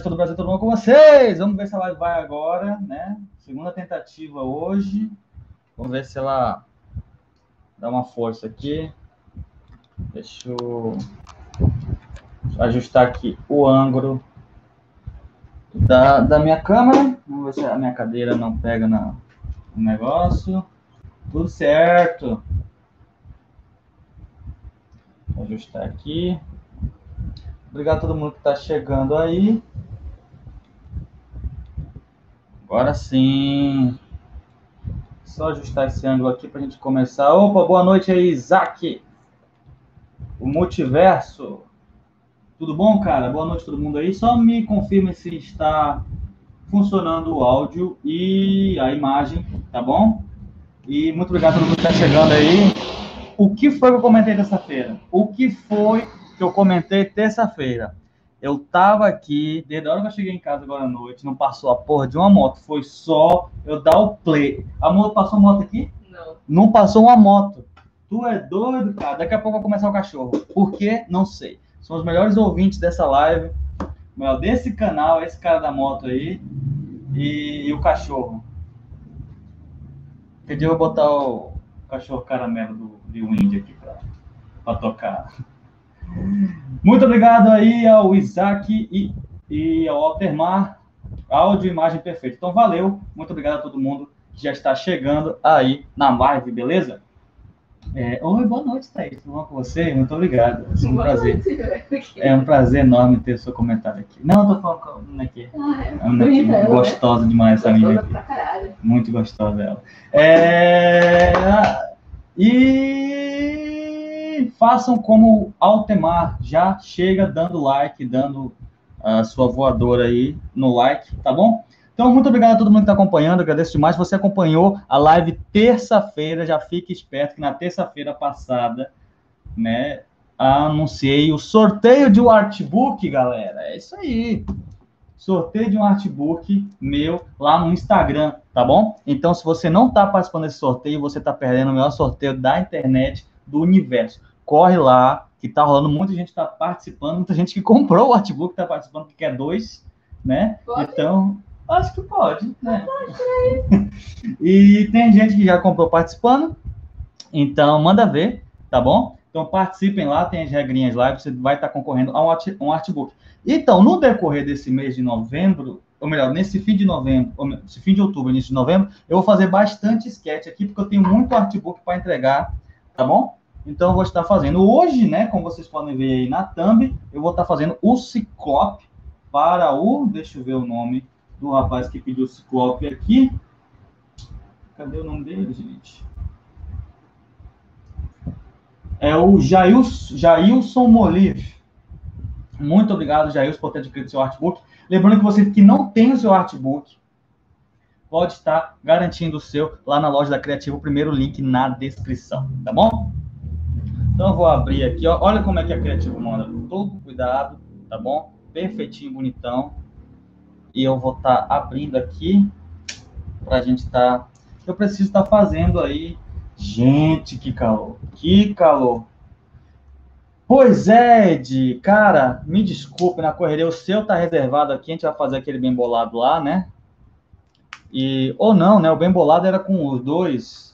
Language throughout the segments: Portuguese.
de todo o Brasil, todo mundo com vocês. Vamos ver se a live vai agora, né? Segunda tentativa hoje. Vamos ver se ela dá uma força aqui. Deixa eu ajustar aqui o ângulo da, da minha câmera. Vamos ver se a minha cadeira não pega na, no negócio. Tudo certo. Vou ajustar aqui. Obrigado a todo mundo que está chegando aí. Agora sim. Só ajustar esse ângulo aqui para a gente começar. Opa, boa noite aí, Isaac. O multiverso. Tudo bom, cara? Boa noite todo mundo aí. Só me confirme se está funcionando o áudio e a imagem, tá bom? E muito obrigado a todo mundo que está chegando aí. O que foi que eu comentei terça-feira? O que foi que eu comentei terça-feira. Eu tava aqui, desde a hora que eu cheguei em casa agora à noite, não passou a porra de uma moto, foi só eu dar o play. A moto passou moto aqui? Não. Não passou uma moto. Tu é doido, cara. Daqui a pouco vai começar o cachorro. Por quê? Não sei. São os melhores ouvintes dessa live, desse canal, esse cara da moto aí e, e o cachorro. Que dia eu vou botar o cachorro caramelo do, do Wind aqui pra, pra tocar. Muito obrigado aí ao Isaac e, e ao Altermar. Áudio e imagem perfeito. Então, valeu. Muito obrigado a todo mundo que já está chegando aí na live, beleza? É, Oi, boa noite, Thaís. Tudo bom com você? Muito obrigado. É um prazer. Noite. É um prazer enorme ter seu comentário aqui. Não, eu tô falando com a menina aqui. Ah, é. A menina aqui, gostosa demais essa menina aqui. Muito gostosa ela. É... E façam como Altemar, já chega dando like, dando a sua voadora aí no like, tá bom? Então, muito obrigado a todo mundo que está acompanhando, agradeço demais. Você acompanhou a live terça-feira, já fique esperto que na terça-feira passada, né, anunciei o sorteio de um artbook, galera. É isso aí. Sorteio de um artbook meu lá no Instagram, tá bom? Então, se você não está participando desse sorteio, você está perdendo o melhor sorteio da internet do universo corre lá, que tá rolando, muita gente está participando, muita gente que comprou o artbook está participando, que quer dois, né? Pode? Então, acho que pode, né? e tem gente que já comprou participando, então manda ver, tá bom? Então participem lá, tem as regrinhas lá, você vai estar tá concorrendo a um, art, um artbook. Então, no decorrer desse mês de novembro, ou melhor, nesse fim de novembro, ou nesse fim de outubro, início de novembro, eu vou fazer bastante sketch aqui, porque eu tenho muito artbook para entregar, tá bom? Então, eu vou estar fazendo hoje, né? Como vocês podem ver aí na thumb, eu vou estar fazendo o Ciclope para o. Deixa eu ver o nome do rapaz que pediu o Ciclope aqui. Cadê o nome dele, gente? É o Jailson, Jailson Molive. Muito obrigado, Jailson, por ter adquirido seu artbook. Lembrando que você que não tem o seu artbook, pode estar garantindo o seu lá na loja da Criativo, o primeiro link na descrição, tá bom? Então vou abrir aqui, ó. olha como é que a Criativo manda. Todo cuidado, tá bom? Perfeitinho, bonitão. E eu vou estar tá abrindo aqui para a gente estar. Tá... Eu preciso estar tá fazendo aí. Gente, que calor! Que calor! Pois é, Ed, cara, me desculpe na correria, o seu tá reservado aqui, a gente vai fazer aquele bem bolado lá, né? E ou não, né? O bem bolado era com os dois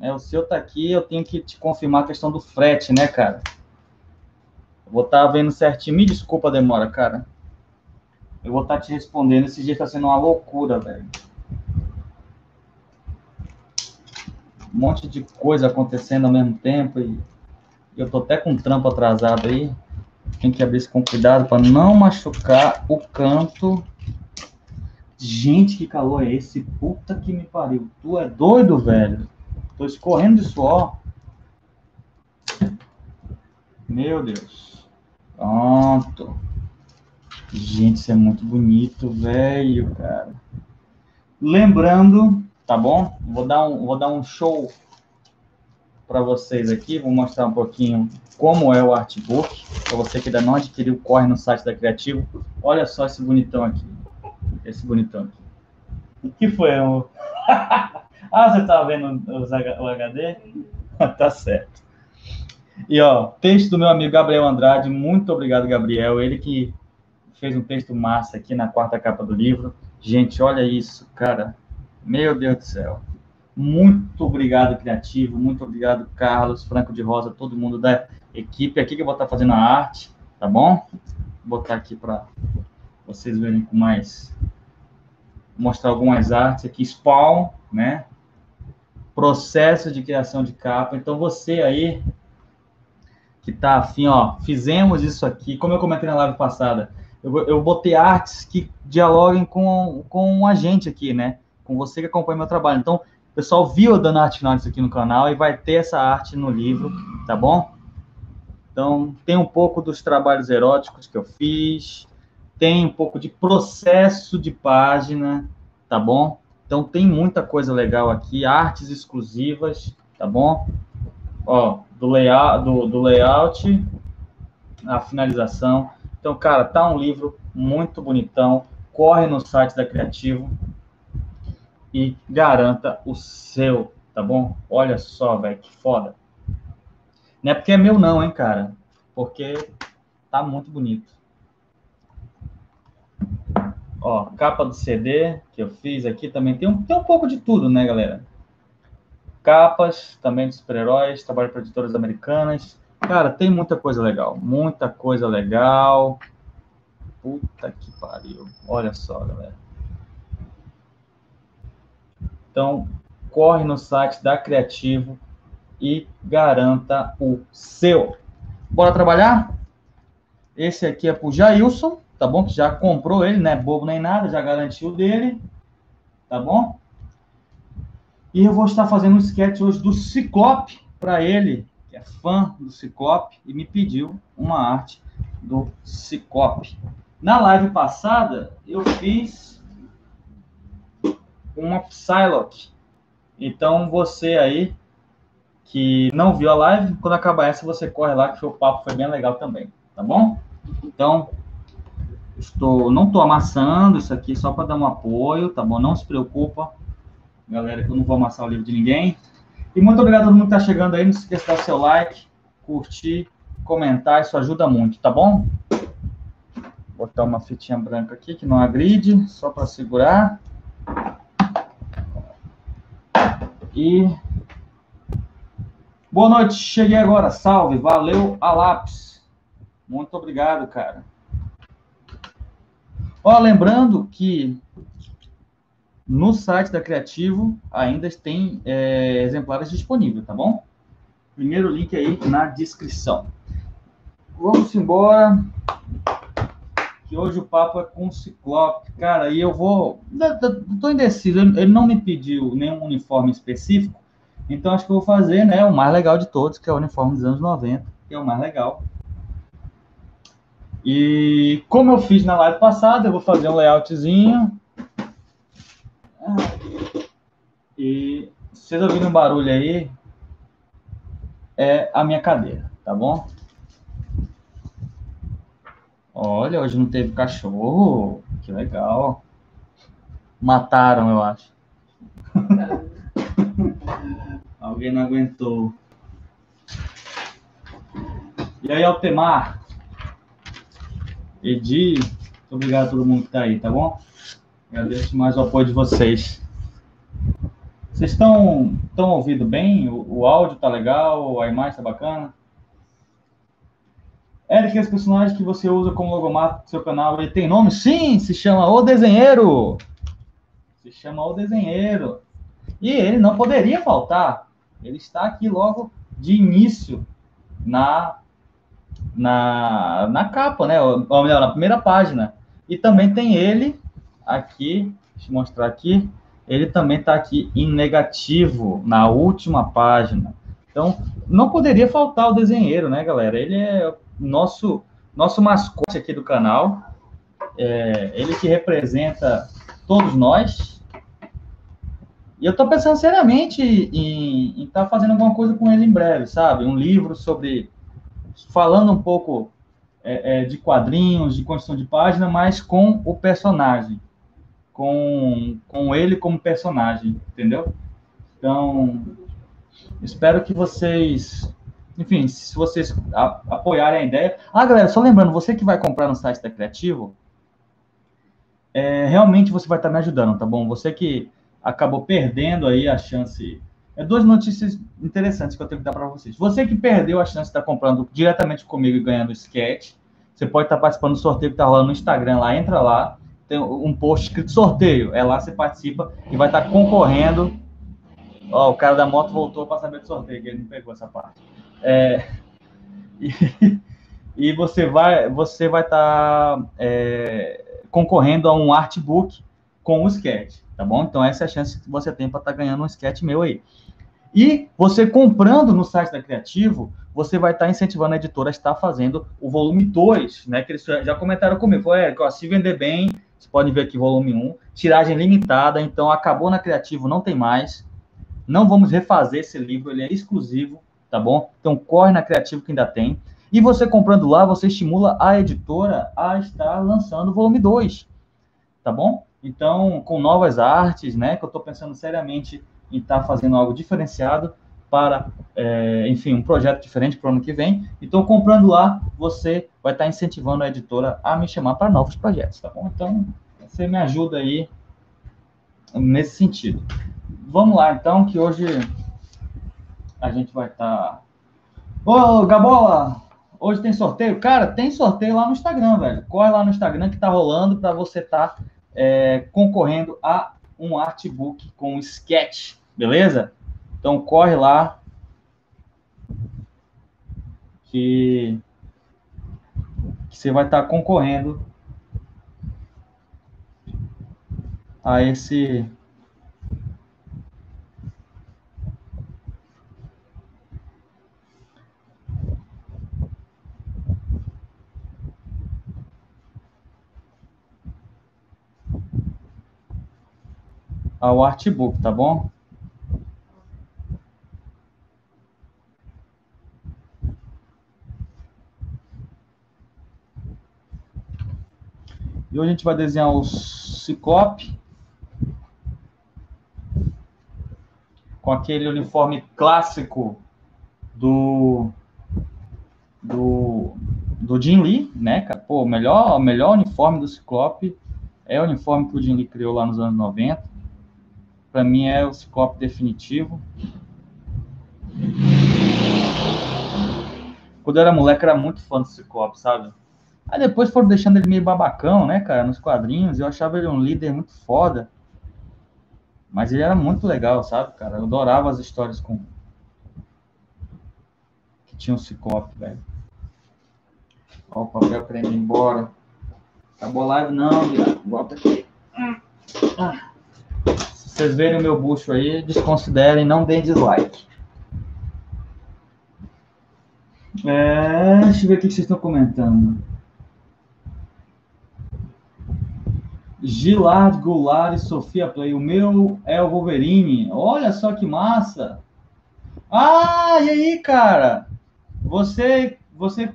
é, o seu tá aqui, eu tenho que te confirmar a questão do frete, né, cara? Eu vou estar tá vendo certinho. Me desculpa a demora, cara. Eu vou estar tá te respondendo. Esse dia está sendo uma loucura, velho. Um monte de coisa acontecendo ao mesmo tempo e eu tô até com um trampo atrasado aí. Tem que abrir isso com cuidado para não machucar o canto. Gente, que calor é esse? Puta que me pariu. Tu é doido, velho? Tô escorrendo de suor. Meu Deus. Pronto. Gente, isso é muito bonito, velho, cara. Lembrando, tá bom? Vou dar um, vou dar um show para vocês aqui. Vou mostrar um pouquinho como é o artbook. Para você que ainda não adquiriu, corre no site da Criativo. Olha só esse bonitão aqui. Esse bonitão aqui. O que foi? Ah, você tá vendo o HD? tá certo. E ó, texto do meu amigo Gabriel Andrade, muito obrigado, Gabriel. Ele que fez um texto massa aqui na quarta capa do livro. Gente, olha isso, cara. Meu Deus do céu. Muito obrigado, Criativo. Muito obrigado, Carlos, Franco de Rosa, todo mundo da equipe aqui que eu vou estar fazendo a arte, tá bom? Vou botar aqui para vocês verem com mais. Mostrar algumas artes aqui. Spawn, né? Processo de criação de capa. Então, você aí que tá afim, ó, fizemos isso aqui, como eu comentei na live passada, eu, eu botei artes que dialoguem com, com a gente aqui, né? Com você que acompanha meu trabalho. Então, o pessoal viu eu dando arte final aqui no canal e vai ter essa arte no livro, tá bom? Então, tem um pouco dos trabalhos eróticos que eu fiz, tem um pouco de processo de página, tá bom? Então, tem muita coisa legal aqui, artes exclusivas, tá bom? Ó, do layout, do, do layout a finalização. Então, cara, tá um livro muito bonitão. Corre no site da Criativo e garanta o seu, tá bom? Olha só, velho, que foda. Não é porque é meu não, hein, cara? Porque tá muito bonito. Ó, capa do CD que eu fiz aqui também tem um, tem um pouco de tudo, né, galera? capas também de super-heróis, trabalho para editoras americanas. Cara, tem muita coisa legal, muita coisa legal. Puta que pariu. Olha só, galera. Então, corre no site da Criativo e garanta o seu. Bora trabalhar? Esse aqui é pro Jailson, tá bom? Que já comprou ele, né? Bobo nem nada, já garantiu dele. Tá bom? E eu vou estar fazendo um sketch hoje do Ciclope para ele, que é fã do Ciclope, e me pediu uma arte do Ciclope. Na live passada, eu fiz uma Psylocke. Então, você aí que não viu a live, quando acabar essa, você corre lá, que o papo foi bem legal também, tá bom? Então, estou, não estou amassando isso aqui só para dar um apoio, tá bom? Não se preocupa galera, que eu não vou amassar o livro de ninguém. E muito obrigado a todo mundo que está chegando aí. Não se esqueça de dar o seu like, curtir, comentar, isso ajuda muito, tá bom? Vou botar uma fitinha branca aqui que não agride, só para segurar. E boa noite, cheguei agora. Salve, valeu a lápis. Muito obrigado, cara. Ó, lembrando que no site da Criativo ainda tem é, exemplares disponíveis, tá bom? Primeiro link aí na descrição. Vamos embora. Que hoje o papo é com o Ciclope. Cara, e eu vou. Estou indeciso. Ele não me pediu nenhum uniforme específico. Então acho que eu vou fazer né, o mais legal de todos, que é o uniforme dos anos 90, que é o mais legal. E como eu fiz na live passada, eu vou fazer um layoutzinho e se vocês ouvirem um barulho aí, é a minha cadeira, tá bom? Olha, hoje não teve cachorro. Que legal. Mataram, eu acho. Alguém não aguentou. E aí, Altemar? Edi, muito obrigado a todo mundo que tá aí, tá bom? Agradeço mais o apoio de vocês. Vocês estão estão ouvindo bem? O, o áudio tá legal? A imagem tá bacana? Eric, esse personagem que você usa como logomarca do seu canal, ele tem nome? Sim, se chama O Desenheiro. Se chama O Desenheiro. E ele não poderia faltar. Ele está aqui logo de início na, na, na capa, né? Ou melhor, na primeira página. E também tem ele aqui, deixa eu mostrar aqui, ele também está aqui em negativo, na última página. Então, não poderia faltar o desenheiro, né, galera? Ele é nosso, nosso mascote aqui do canal. É, ele que representa todos nós. E eu estou pensando seriamente em estar tá fazendo alguma coisa com ele em breve, sabe? Um livro sobre. Falando um pouco é, é, de quadrinhos, de construção de página, mas com o personagem com, com ele como personagem, entendeu? Então, espero que vocês, enfim, se vocês apoiarem a ideia. Ah, galera, só lembrando, você que vai comprar no site da Criativo, é, realmente você vai estar me ajudando, tá bom? Você que acabou perdendo aí a chance. É duas notícias interessantes que eu tenho que dar para vocês. Você que perdeu a chance de estar comprando diretamente comigo e ganhando sketch, você pode estar participando do sorteio que está rolando no Instagram lá, entra lá, tem um post escrito sorteio, é lá você participa e vai estar concorrendo. Ó, o cara da moto voltou para saber do sorteio, que ele não pegou essa parte. É, e, e, você vai você vai estar é, concorrendo a um artbook com o sketch, tá bom? Então essa é a chance que você tem para estar ganhando um sketch meu aí. E você comprando no site da Criativo, você vai estar incentivando a editora a estar fazendo o volume 2, né? Que eles já comentaram comigo. Foi, Érico, ó, se vender bem, você pode ver aqui volume 1, tiragem limitada, então acabou na Criativo, não tem mais. Não vamos refazer esse livro, ele é exclusivo, tá bom? Então corre na Criativo que ainda tem. E você comprando lá, você estimula a editora a estar lançando o volume 2, tá bom? Então, com novas artes, né? Que eu estou pensando seriamente em estar tá fazendo algo diferenciado para, é, enfim, um projeto diferente para o ano que vem. Então, comprando lá, você vai estar tá incentivando a editora a me chamar para novos projetos, tá bom? Então, você me ajuda aí nesse sentido. Vamos lá, então, que hoje a gente vai estar. Tá... Ô, Gabola! Hoje tem sorteio? Cara, tem sorteio lá no Instagram, velho. Corre lá no Instagram que tá rolando para você estar tá, é, concorrendo a um artbook com sketch, beleza? Então corre lá que, que você vai estar concorrendo a esse ao artbook, tá bom? E hoje a gente vai desenhar o Ciclope com aquele uniforme clássico do do do Jim Lee, né, cara? Pô, o melhor, o melhor uniforme do Ciclope é o uniforme que o Jim Lee criou lá nos anos 90. Para mim é o Ciclope definitivo. Quando eu era moleque, era muito fã do Ciclope, sabe? Aí depois foram deixando ele meio babacão, né, cara, nos quadrinhos. Eu achava ele um líder muito foda. Mas ele era muito legal, sabe, cara? Eu adorava as histórias com. Que tinha um Ciclope, velho. Ó, o papel querendo ir embora. Acabou a live? Não, viado. Volta aqui. Ah. Se vocês verem o meu bucho aí, desconsiderem, não deem dislike. É, deixa eu ver o que vocês estão comentando. Gilard Goulart e Sofia Play. O meu é o Wolverine. Olha só que massa. Ah, e aí, cara? Você, você,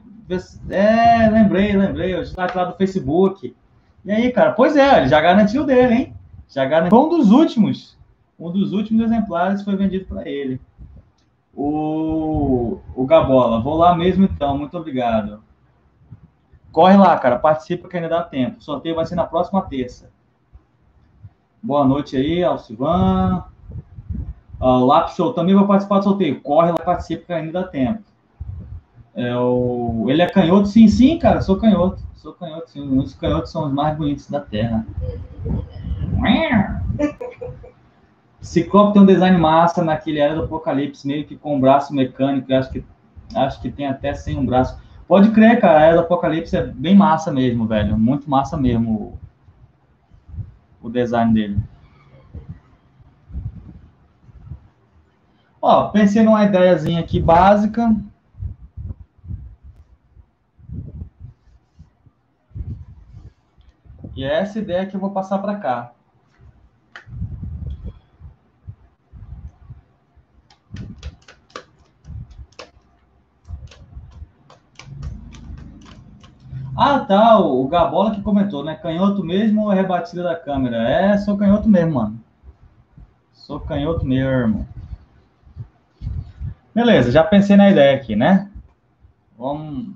é, lembrei, lembrei. O destaque lá do Facebook. E aí, cara? Pois é, ele já garantiu dele, hein? Já garantiu. Um dos últimos. Um dos últimos exemplares foi vendido para ele. O, o Gabola. Vou lá mesmo então. Muito obrigado. Corre lá, cara, participa que ainda dá tempo. O sorteio vai ser na próxima terça. Boa noite aí, Alcivan. Uh, Lápis Show também vai participar do sorteio. Corre lá, participa que ainda dá tempo. É o... Ele é canhoto? Sim, sim, cara, sou canhoto. Sou canhoto, sim. Os canhotos são os mais bonitos da Terra. Ciclope tem um design massa naquele era do Apocalipse, meio que com um braço mecânico. Acho que, acho que tem até sem um braço. Pode crer, cara, a Era do Apocalipse é bem massa mesmo, velho. Muito massa mesmo o, o design dele. Ó, pensei numa ideiazinha aqui básica. E é essa ideia que eu vou passar para cá. Ah, tá, o Gabola que comentou, né? Canhoto mesmo ou é rebatida da câmera? É, sou canhoto mesmo, mano. Sou canhoto mesmo. Beleza, já pensei na ideia aqui, né? Vamos.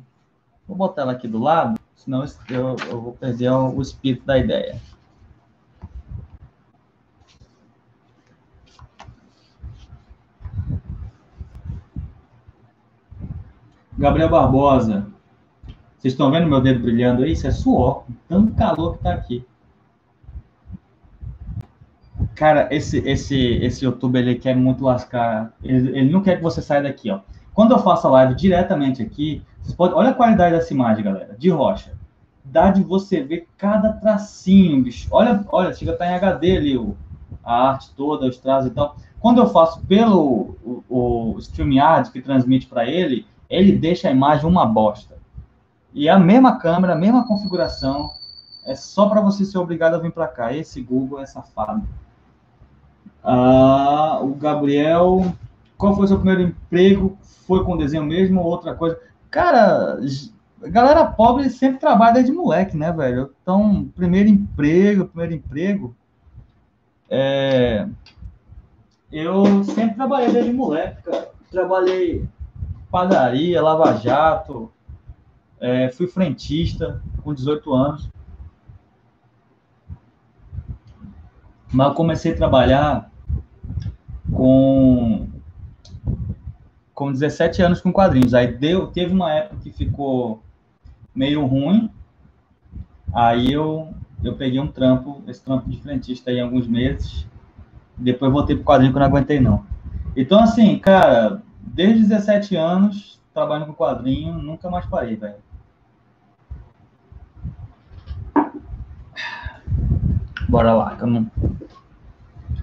Vou botar ela aqui do lado, senão eu, eu vou perder o espírito da ideia. Gabriel Barbosa, vocês estão vendo meu dedo brilhando aí? Isso é suor. Tanto calor que tá aqui. Cara, esse, esse, esse YouTube ele quer muito lascar. Ele, ele, não quer que você saia daqui, ó. Quando eu faço a live diretamente aqui, vocês podem, olha a qualidade dessa imagem, galera, de rocha. Dá de você ver cada tracinho, bicho. Olha, olha, chega tá em HD ali, o, a arte toda, os traços e tal. Quando eu faço pelo o, o StreamYard que transmite para ele, ele deixa a imagem uma bosta. E a mesma câmera, a mesma configuração, é só para você ser obrigado a vir para cá. Esse Google é safado. Ah, o Gabriel, qual foi o seu primeiro emprego? Foi com desenho mesmo ou outra coisa? Cara, galera pobre sempre trabalha desde moleque, né, velho? Então, primeiro emprego, primeiro emprego. É... Eu sempre trabalhei desde moleque, cara. Trabalhei padaria, lava-jato, é, fui frentista com 18 anos. Mas comecei a trabalhar com, com 17 anos com quadrinhos. Aí deu, teve uma época que ficou meio ruim. Aí eu, eu peguei um trampo, esse trampo de frentista aí alguns meses. Depois voltei pro quadrinho que eu não aguentei, não. Então, assim, cara, desde 17 anos, trabalhando com quadrinho, nunca mais parei, velho. Bora lá, que eu não...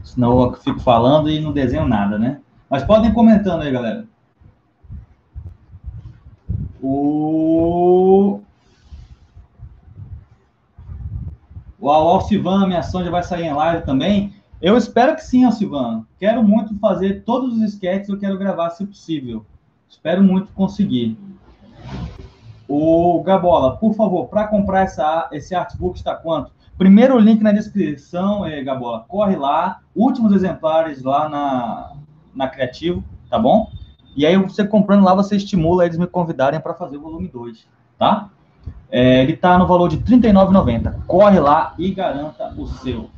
senão eu fico falando e não desenho nada, né? Mas podem comentando aí, galera. O. O Alcivan, minha ação já vai sair em live também. Eu espero que sim, Alcivan. Quero muito fazer todos os sketches, eu quero gravar se possível. Espero muito conseguir. O Gabola, por favor, para comprar essa, esse artbook está quanto? Primeiro link na descrição, é, Gabola. Corre lá, últimos exemplares lá na, na Criativo, tá bom? E aí, você comprando lá, você estimula eles me convidarem para fazer o volume 2, tá? É, ele está no valor de R$ 39,90. Corre lá e garanta o seu.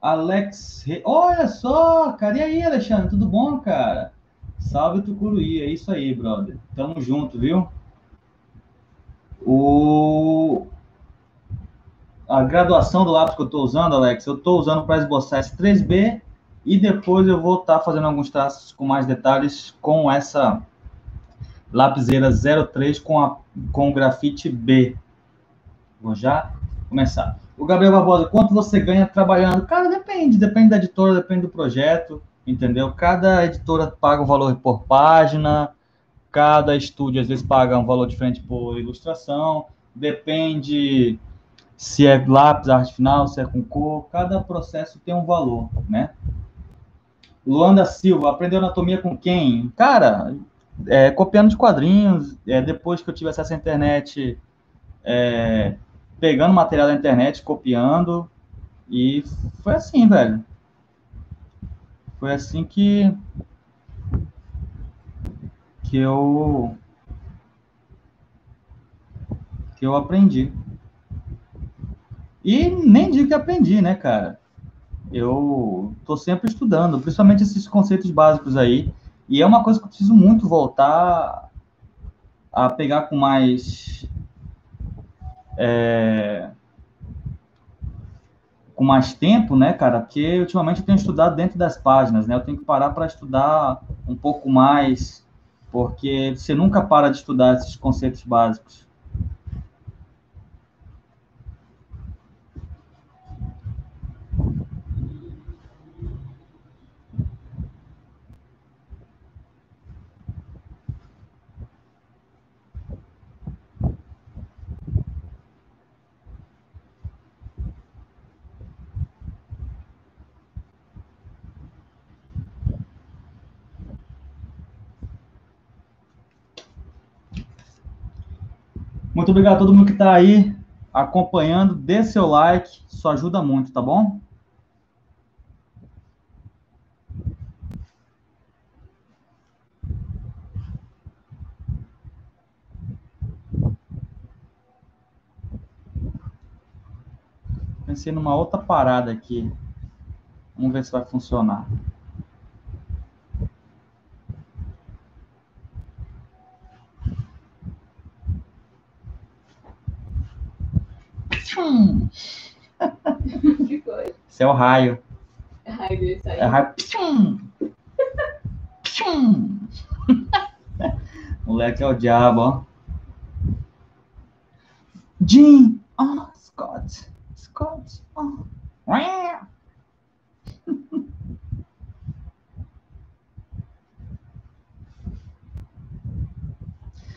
Alex, olha só, cara, e aí, Alexandre, tudo bom, cara? Salve Tucuruí, é isso aí, brother. Tamo junto, viu? O... A graduação do lápis que eu estou usando, Alex, eu estou usando para esboçar esse 3B e depois eu vou estar tá fazendo alguns traços com mais detalhes com essa lapiseira 03 com, a, com o grafite B. Vou já começar. O Gabriel Barbosa, quanto você ganha trabalhando? Cara, depende, depende da editora, depende do projeto, entendeu? Cada editora paga um valor por página, Cada estúdio às vezes paga um valor diferente por ilustração, depende se é lápis, arte final, se é com cor, cada processo tem um valor, né? Luanda Silva, aprendeu anatomia com quem? Cara, é, copiando de quadrinhos, é, depois que eu tive acesso à internet, é, pegando material da internet, copiando, e foi assim, velho. Foi assim que que eu que eu aprendi. E nem digo que aprendi, né, cara? Eu tô sempre estudando, principalmente esses conceitos básicos aí. E é uma coisa que eu preciso muito voltar a pegar com mais é, com mais tempo, né, cara? Porque ultimamente eu tenho estudado dentro das páginas, né? Eu tenho que parar para estudar um pouco mais porque você nunca para de estudar esses conceitos básicos. Muito obrigado a todo mundo que está aí acompanhando. Dê seu like, isso ajuda muito, tá bom? Pensei numa outra parada aqui. Vamos ver se vai funcionar. Pshum. Que coisa. Isso é o raio. Ai, Deus, isso aí. É raio. Pshum. Pshum. Moleque é o diabo, ó. Jim! Oh, Scott! Scott! Oh. Ué.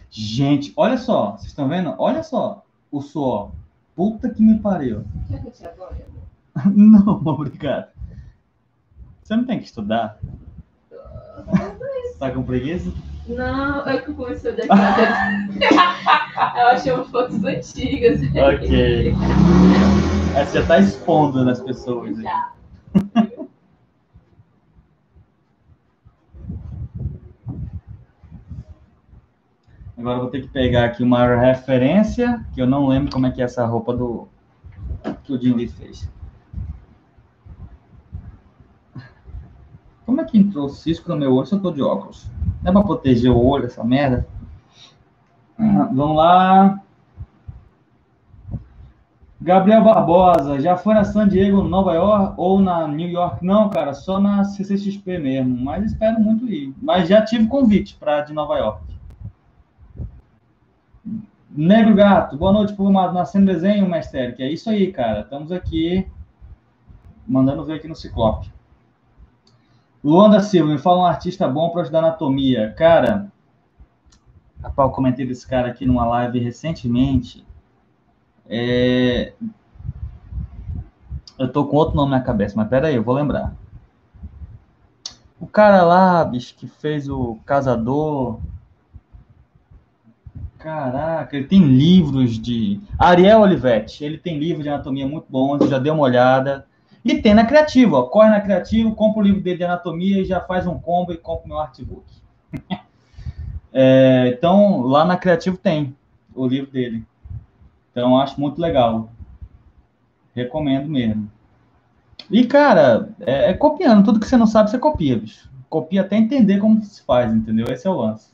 Gente, olha só, vocês estão vendo? Olha só o suor. Puta que me pariu. Quer que eu te apoie? Não, obrigado. Você não tem que estudar? Tá com preguiça? Não, é que começou a deixar. Eu achei umas fotos antigas. Ok. Aí você já tá expondo nas pessoas. Já. Agora vou ter que pegar aqui uma referência, que eu não lembro como é que é essa roupa do que o Jim fez. Como é que entrou cisco no meu olho se eu tô de óculos? Não é pra proteger o olho, essa merda? Ah, Vamos lá. Gabriel Barbosa, já foi na San Diego, Nova York ou na New York? Não, cara, só na CCXP mesmo, mas espero muito ir. Mas já tive convite para de Nova York. Negro Gato, boa noite, povo amado. Nascendo desenho, mestre, que é isso aí, cara. Estamos aqui mandando ver aqui no Ciclope. Luanda Silva, me fala um artista bom para ajudar anatomia. Cara, rapaz, eu comentei desse cara aqui numa live recentemente. É... Eu tô com outro nome na cabeça, mas peraí, eu vou lembrar. O cara lá, bicho, que fez o Casador. Caraca, ele tem livros de. Ariel Olivetti, ele tem livro de anatomia muito eu já dei uma olhada. E tem na Criativo, ó. Corre na Criativo, compra o livro dele de anatomia e já faz um combo e compra o meu artbook. É, então, lá na Criativo tem o livro dele. Então, acho muito legal. Recomendo mesmo. E, cara, é, é copiando. Tudo que você não sabe, você copia, bicho. Copia até entender como se faz, entendeu? Esse é o lance.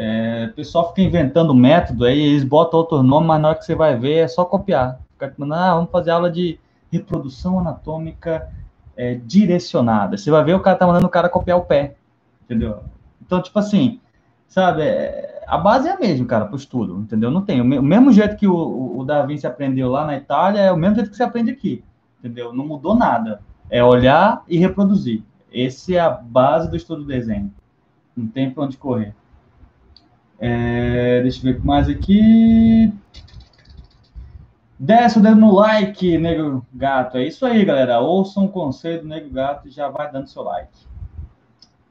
É, o pessoal fica inventando método, aí eles botam outro nome, mas na hora que você vai ver, é só copiar. Fica, ah, vamos fazer aula de reprodução anatômica é, direcionada. Você vai ver, o cara tá mandando o cara copiar o pé, entendeu? Então, tipo assim, sabe, é, a base é a mesma, cara, pro estudo, entendeu? Não tem. O, me- o mesmo jeito que o, o Vinci aprendeu lá na Itália, é o mesmo jeito que você aprende aqui, entendeu? Não mudou nada. É olhar e reproduzir. Essa é a base do estudo do desenho. Não tem pra onde correr. É, deixa eu ver mais aqui. Desce o dedo no like, Nego Gato. É isso aí, galera. Ouçam o conselho do Nego Gato e já vai dando seu like.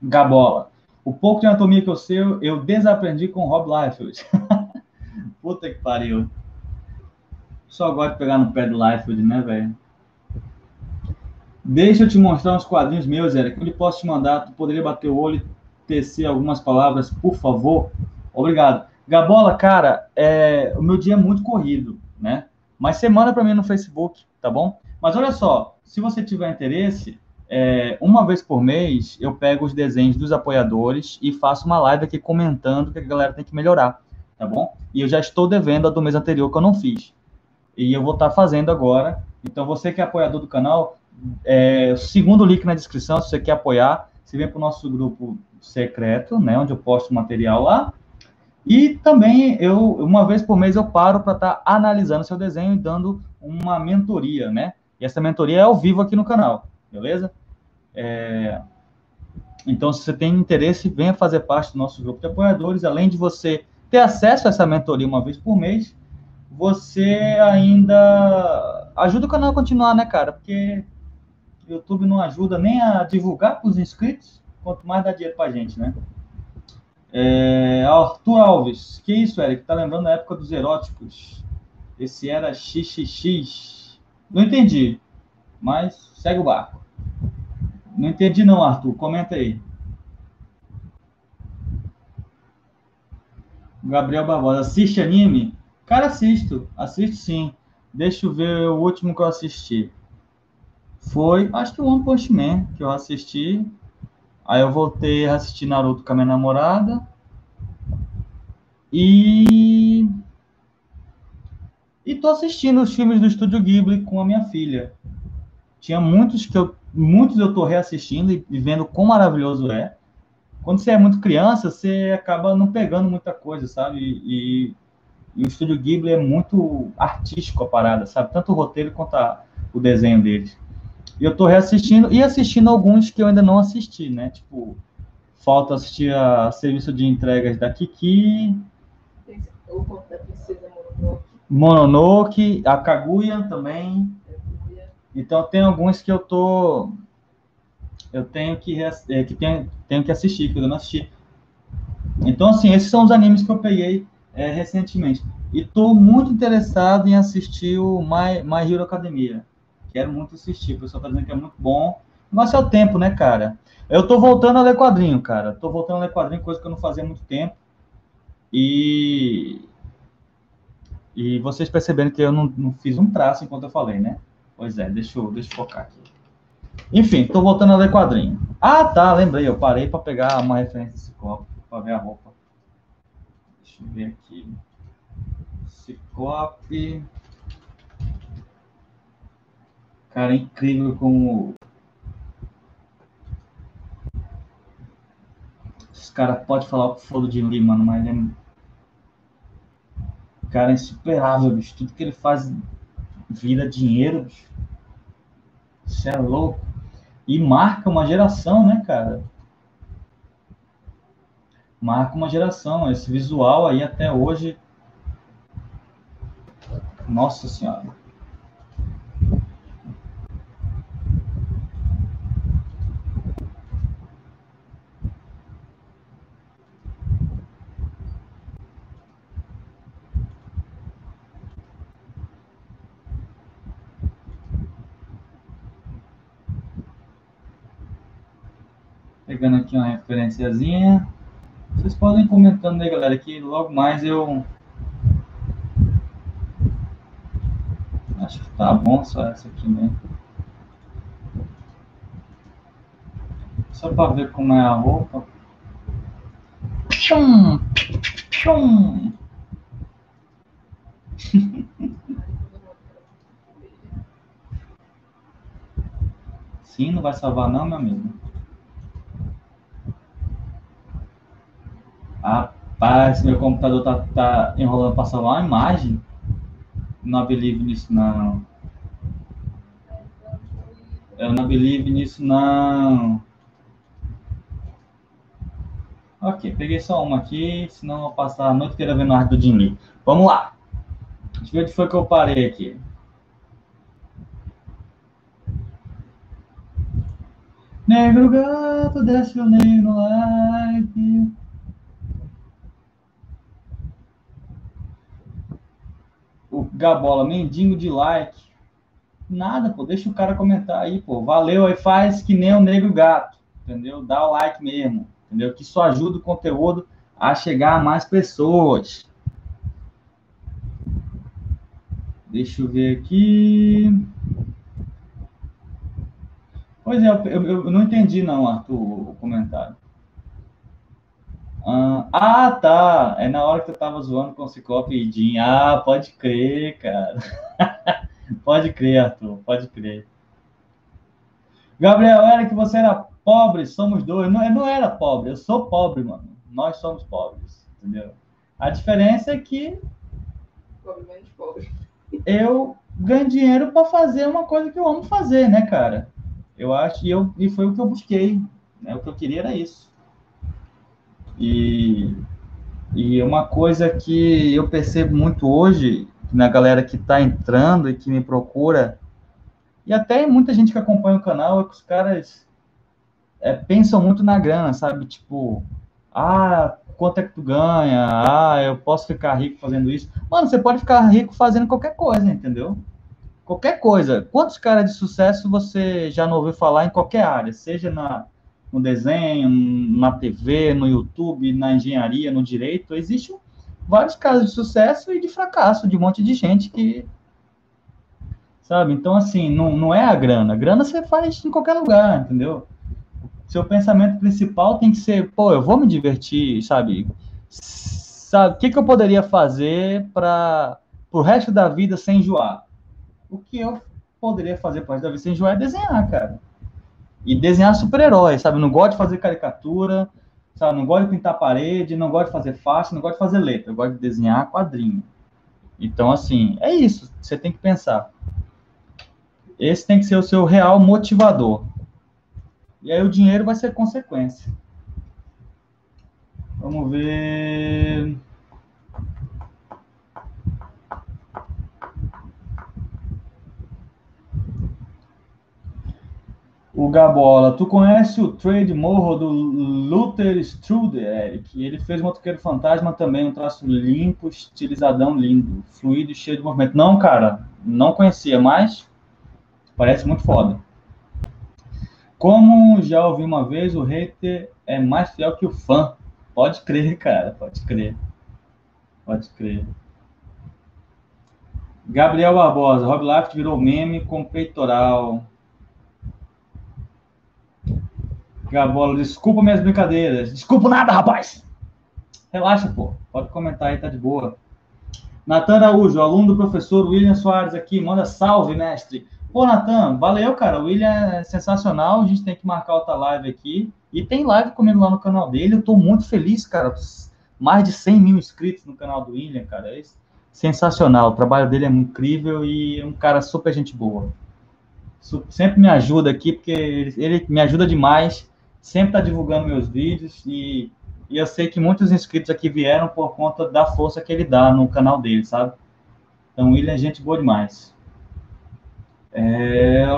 Gabola. O pouco de anatomia que eu sei, eu desaprendi com Rob Liefeld. Puta que pariu. Só gosto de pegar no pé do Liefeld, né, velho? Deixa eu te mostrar uns quadrinhos meus, Eric. Onde posso te mandar? Tu poderia bater o olho e tecer algumas palavras, por favor? Obrigado. Gabola, cara, é, o meu dia é muito corrido, né? Mas você manda para mim no Facebook, tá bom? Mas olha só, se você tiver interesse, é, uma vez por mês eu pego os desenhos dos apoiadores e faço uma live aqui comentando o que a galera tem que melhorar, tá bom? E eu já estou devendo a do mês anterior que eu não fiz. E eu vou estar fazendo agora. Então, você que é apoiador do canal, é, segundo link na descrição, se você quer apoiar, você vem para o nosso grupo secreto, né? Onde eu posto material lá. E também eu, uma vez por mês, eu paro para estar analisando seu desenho e dando uma mentoria, né? E essa mentoria é ao vivo aqui no canal, beleza? É, Então, se você tem interesse, venha fazer parte do nosso grupo de apoiadores. Além de você ter acesso a essa mentoria uma vez por mês, você ainda ajuda o canal a continuar, né, cara? Porque o YouTube não ajuda nem a divulgar para os inscritos, quanto mais dá dinheiro pra gente, né? É, Arthur Alves, que isso, Eric? Tá lembrando da época dos eróticos? Esse era XXX. Não entendi, mas segue o barco. Não entendi não, Arthur. Comenta aí. Gabriel Barbosa, assiste anime? Cara, assisto. Assisto sim. Deixa eu ver o último que eu assisti. Foi, acho que o One Punch Man que eu assisti. Aí eu voltei a assistir Naruto com a minha namorada. E E tô assistindo os filmes do Estúdio Ghibli com a minha filha. Tinha muitos que eu, muitos eu tô reassistindo e, vendo quão maravilhoso é. Quando você é muito criança, você acaba não pegando muita coisa, sabe? E, e o Estúdio Ghibli é muito artístico a parada, sabe? Tanto o roteiro quanto a, o desenho deles. E eu tô reassistindo e assistindo alguns que eu ainda não assisti, né? Tipo, falta assistir a serviço de entregas da Kiki. O conto da princesa Mononoke. Mononoke, a Kaguya também. Então tem alguns que eu tô eu tenho que é, que tenho, tenho que assistir, que eu não assisti. Então assim, esses são os animes que eu peguei é, recentemente. E tô muito interessado em assistir o My, My Hero Academia. Quero muito assistir, o pessoal tá dizendo que é muito bom. Mas é o tempo, né, cara? Eu tô voltando a ler quadrinho, cara. Tô voltando a ler quadrinho, coisa que eu não fazia há muito tempo. E. E vocês perceberam que eu não, não fiz um traço enquanto eu falei, né? Pois é, deixa eu, deixa eu focar aqui. Enfim, tô voltando a ler quadrinho. Ah, tá, lembrei. Eu parei para pegar uma referência desse copo, para ver a roupa. Deixa eu ver aqui. Ciclope. Cara, é incrível como cara pode falar o que for Jim Lee, mano, mas ele é. Cara, é insuperável, bicho. Tudo que ele faz vira dinheiro, bicho. Isso é louco. E marca uma geração, né, cara? Marca uma geração. Esse visual aí até hoje. Nossa Senhora. Pegando aqui uma referenciazinha. Vocês podem ir comentando aí, galera, que logo mais eu. Acho que tá bom só essa aqui mesmo. Só para ver como é a roupa. Pium, pium. Sim, não vai salvar não, meu amigo. Rapaz, meu computador tá, tá enrolando para salvar uma imagem. Não believe nisso, não. Eu não believe nisso, não. Ok, peguei só uma aqui, senão eu vou passar a noite inteira vendo a arte do Jim. Vamos lá. Deixa eu ver onde foi que eu parei aqui. Negro gato, desce o negro like. o Gabola, mendigo de like. Nada, pô, deixa o cara comentar aí, pô. Valeu, aí faz que nem o Negro Gato, entendeu? Dá o like mesmo, entendeu? Que isso ajuda o conteúdo a chegar a mais pessoas. Deixa eu ver aqui. Pois é, eu, eu, eu não entendi não, Arthur, o comentário. Ah, ah, tá. É na hora que tu tava zoando com o Ciclope e Jim. Ah, pode crer, cara. pode crer, Arthur, pode crer. Gabriel, era que você era pobre, somos dois. Não, eu não era pobre, eu sou pobre, mano. Nós somos pobres, entendeu? A diferença é que pobre. eu ganho dinheiro para fazer uma coisa que eu amo fazer, né, cara? Eu acho, e, eu, e foi o que eu busquei. Né? O que eu queria era isso. E, e uma coisa que eu percebo muito hoje, na galera que está entrando e que me procura, e até muita gente que acompanha o canal, é que os caras é, pensam muito na grana, sabe? Tipo, ah, quanto é que tu ganha? Ah, eu posso ficar rico fazendo isso. Mano, você pode ficar rico fazendo qualquer coisa, entendeu? Qualquer coisa. Quantos caras de sucesso você já não ouviu falar em qualquer área? Seja na, no desenho, na TV, no YouTube, na engenharia, no direito, existem vários casos de sucesso e de fracasso de um monte de gente que. Sabe? Então, assim, não, não é a grana. A grana você faz em qualquer lugar, entendeu? Seu pensamento principal tem que ser, pô, eu vou me divertir, sabe? Sabe, o que, que eu poderia fazer para pro resto da vida sem enjoar. O que eu poderia fazer pro resto da vida sem enjoar é desenhar, cara. E desenhar super-herói, sabe? Não gosto de fazer caricatura, sabe? Não gosto de pintar parede, não gosto de fazer faixa, não gosto de fazer letra. Eu gosto de desenhar quadrinho. Então, assim, é isso. Você tem que pensar. Esse tem que ser o seu real motivador. E aí o dinheiro vai ser consequência. Vamos ver. O Gabola, tu conhece o Trade Morro do Luther Struder, Eric? Ele fez Motoqueiro Fantasma também, um traço limpo, estilizadão lindo, fluido e cheio de movimento. Não, cara, não conhecia, mas parece muito foda. Como já ouvi uma vez, o hater é mais fiel que o fã. Pode crer, cara, pode crer. Pode crer. Gabriel Barbosa, Rob Life virou meme com peitoral. Gabola, desculpa minhas brincadeiras. Desculpa nada, rapaz. Relaxa, pô. Pode comentar aí, tá de boa. Natan Araújo, aluno do professor William Soares aqui, manda salve, mestre. Pô, Natan, valeu, cara. O William é sensacional. A gente tem que marcar outra live aqui. E tem live comigo lá no canal dele. Eu tô muito feliz, cara. Mais de 100 mil inscritos no canal do William, cara. É sensacional. O trabalho dele é incrível e é um cara super gente boa. Sempre me ajuda aqui, porque ele me ajuda demais sempre está divulgando meus vídeos e, e, eu sei que muitos inscritos aqui vieram por conta da força que ele dá no canal dele, sabe? Então, ele é gente boa demais. É...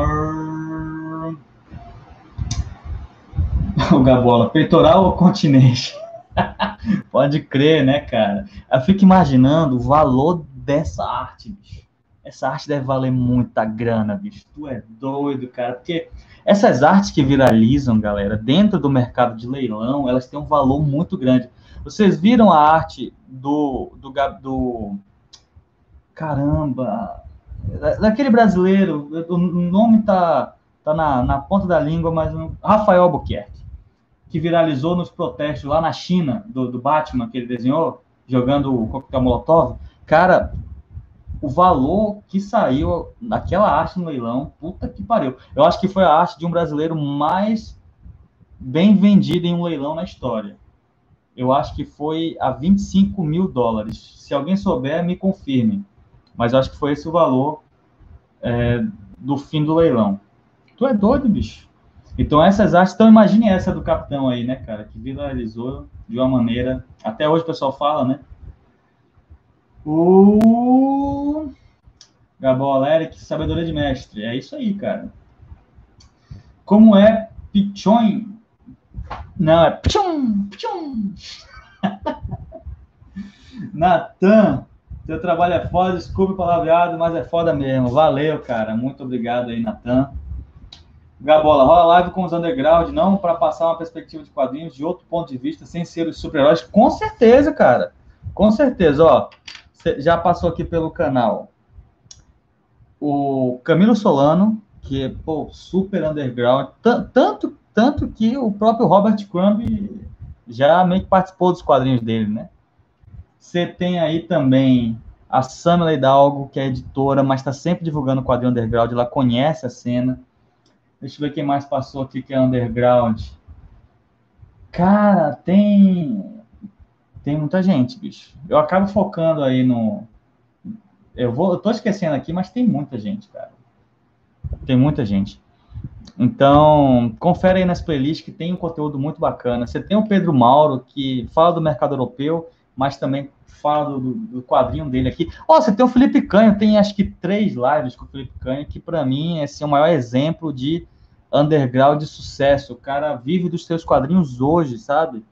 O Gabola, peitoral ou continente? Pode crer, né, cara? Eu fico imaginando o valor dessa arte, bicho. Essa arte deve valer muita grana, bicho. Tu é doido, cara. Porque essas artes que viralizam, galera, dentro do mercado de leilão, elas têm um valor muito grande. Vocês viram a arte do. do, do caramba! Daquele brasileiro, o nome tá, tá na, na ponta da língua, mas. Rafael Albuquerque, que viralizou nos protestos lá na China, do, do Batman, que ele desenhou, jogando o coquetel Molotov. Cara, o valor que saiu naquela arte no leilão, puta que pariu. Eu acho que foi a arte de um brasileiro mais bem vendida em um leilão na história. Eu acho que foi a 25 mil dólares. Se alguém souber, me confirme. Mas acho que foi esse o valor é, do fim do leilão. Tu é doido, bicho? Então essas artes, então imagine essa do capitão aí, né, cara, que viralizou de uma maneira, até hoje o pessoal fala, né? O Gabola, Eric, sabedoria de mestre. É isso aí, cara. Como é Pichon? Não, é Pichon, Pichon. Natan, teu trabalho é foda, desculpe o palavreado, mas é foda mesmo. Valeu, cara. Muito obrigado aí, Natan. Gabola, rola live com os underground, não para passar uma perspectiva de quadrinhos de outro ponto de vista, sem ser os super-heróis. Com certeza, cara. Com certeza, ó já passou aqui pelo canal o Camilo Solano, que é pô, super underground, tanto, tanto que o próprio Robert Crumb já meio que participou dos quadrinhos dele, né? Você tem aí também a Samela Hidalgo, que é editora, mas está sempre divulgando quadrinho underground, ela conhece a cena. Deixa eu ver quem mais passou aqui que é underground. Cara, tem tem muita gente, bicho. Eu acabo focando aí no. Eu vou, eu tô esquecendo aqui, mas tem muita gente, cara. Tem muita gente. Então, confere aí nas playlists que tem um conteúdo muito bacana. Você tem o Pedro Mauro, que fala do mercado europeu, mas também fala do, do quadrinho dele aqui. Ó, oh, você tem o Felipe Canho, tem acho que três lives com o Felipe Canho, que para mim é assim, o maior exemplo de underground de sucesso. O cara vive dos seus quadrinhos hoje, sabe?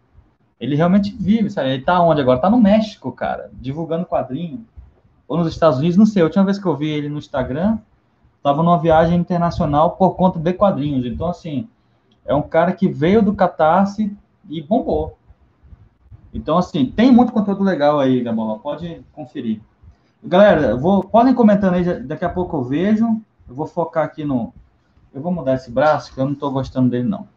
Ele realmente vive, sabe? Ele tá onde agora? Tá no México, cara, divulgando quadrinho. Ou nos Estados Unidos, não sei. A última vez que eu vi ele no Instagram, tava numa viagem internacional por conta de quadrinhos. Então, assim, é um cara que veio do Catarse e bombou. Então, assim, tem muito conteúdo legal aí, Gabola. Pode conferir. Galera, vou, podem comentando aí, daqui a pouco eu vejo. Eu vou focar aqui no. Eu vou mudar esse braço, que eu não estou gostando dele, não.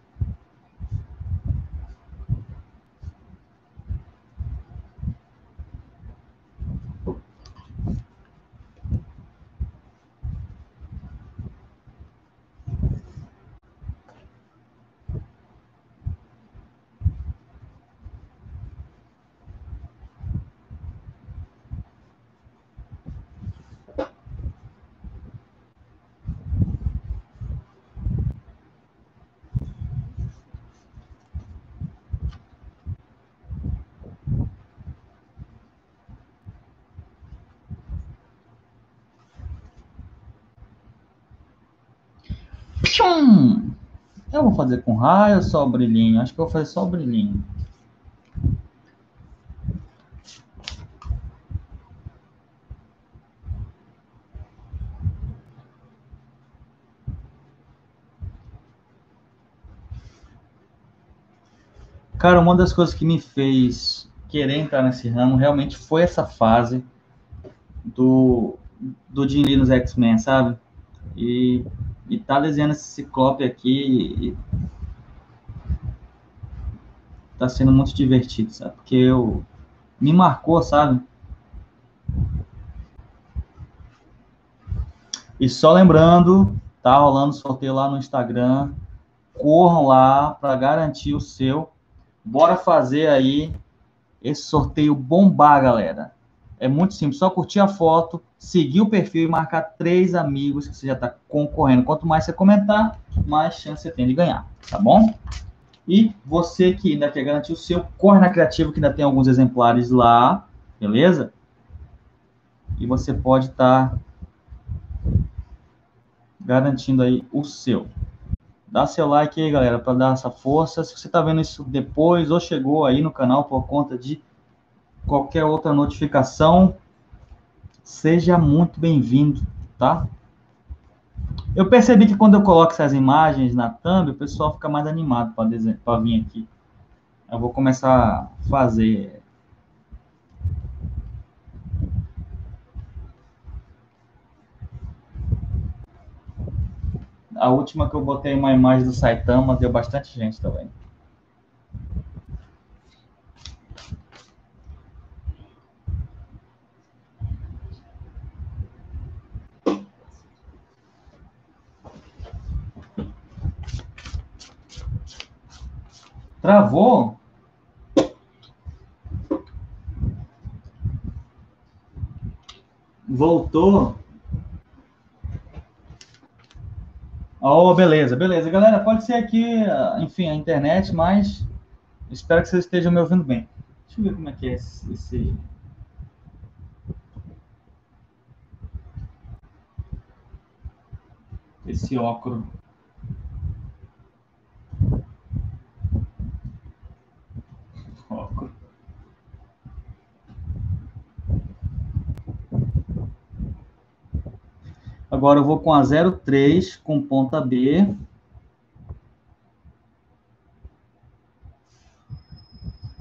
Hum, eu vou fazer com raio ou só brilhinho? Acho que eu vou fazer só brilhinho. Cara, uma das coisas que me fez querer entrar nesse ramo realmente foi essa fase do, do Jim Lee nos X-Men, sabe? E, e tá desenhando esse ciclope aqui e tá sendo muito divertido, sabe? Porque eu me marcou, sabe? E só lembrando, tá rolando sorteio lá no Instagram. Corram lá para garantir o seu Bora fazer aí esse sorteio bombar, galera. É muito simples, só curtir a foto, seguir o perfil e marcar três amigos que você já está concorrendo. Quanto mais você comentar, mais chance você tem de ganhar, tá bom? E você que ainda quer garantir o seu, corre na Criativo, que ainda tem alguns exemplares lá, beleza? E você pode estar tá garantindo aí o seu. Dá seu like aí, galera, para dar essa força. Se você está vendo isso depois ou chegou aí no canal por conta de qualquer outra notificação, seja muito bem-vindo, tá? Eu percebi que quando eu coloco essas imagens na thumb, o pessoal fica mais animado para vir aqui. Eu vou começar a fazer A última que eu botei uma imagem do Saitama deu bastante gente também. Travou? Voltou? Oh, beleza, beleza. Galera, pode ser aqui, enfim, a internet, mas espero que vocês estejam me ouvindo bem. Deixa eu ver como é que é esse. esse... Esse óculos. Agora eu vou com a 03 com ponta B.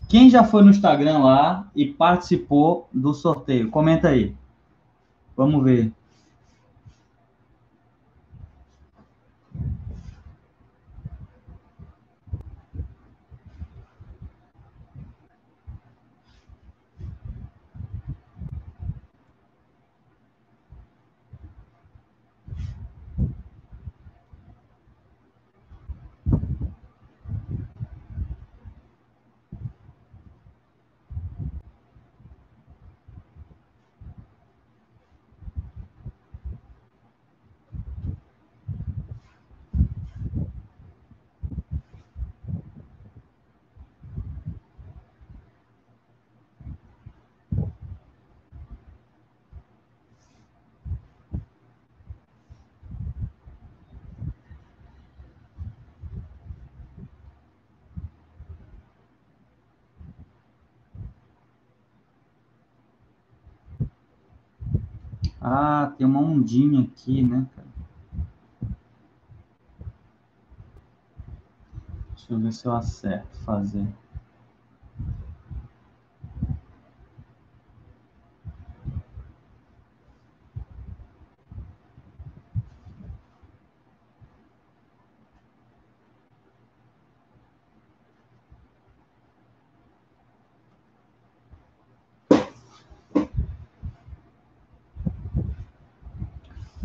Quem já foi no Instagram lá e participou do sorteio? Comenta aí. Vamos ver. Ah, tem uma ondinha aqui, né, cara? Deixa eu ver se eu acerto fazer.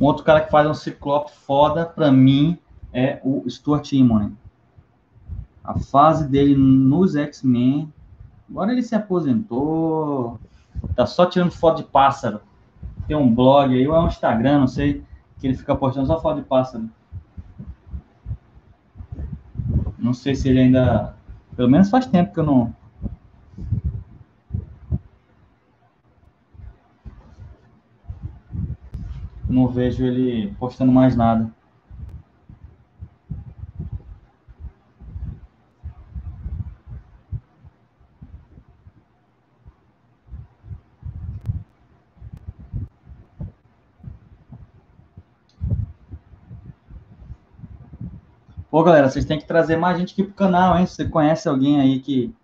Um outro cara que faz um ciclope foda, para mim, é o Stuart Immonen. A fase dele nos X-Men. Agora ele se aposentou. Tá só tirando foto de pássaro. Tem um blog aí, ou é um Instagram, não sei, que ele fica postando só foto de pássaro. Não sei se ele ainda. Pelo menos faz tempo que eu não, não vejo ele postando mais nada. Pô, galera, vocês têm que trazer mais gente aqui pro canal, hein? Se você conhece alguém aí que,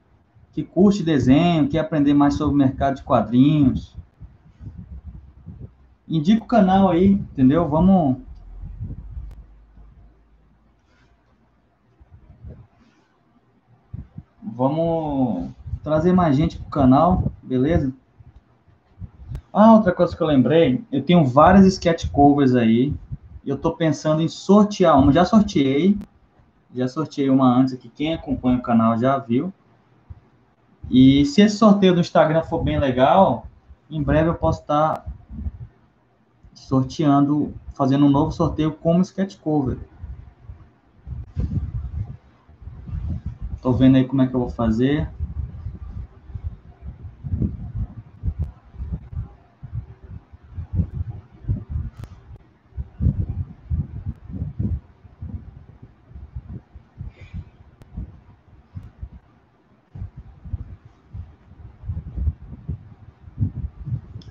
que curte desenho, quer aprender mais sobre o mercado de quadrinhos, indica o canal aí, entendeu? Vamos. Vamos trazer mais gente pro canal, beleza? Ah, outra coisa que eu lembrei, eu tenho várias sketch covers aí. Eu tô pensando em sortear uma. Já sorteei, já sorteei uma antes aqui. Quem acompanha o canal já viu. E se esse sorteio do Instagram for bem legal, em breve eu posso estar sorteando, fazendo um novo sorteio como sketch cover. Tô vendo aí como é que eu vou fazer.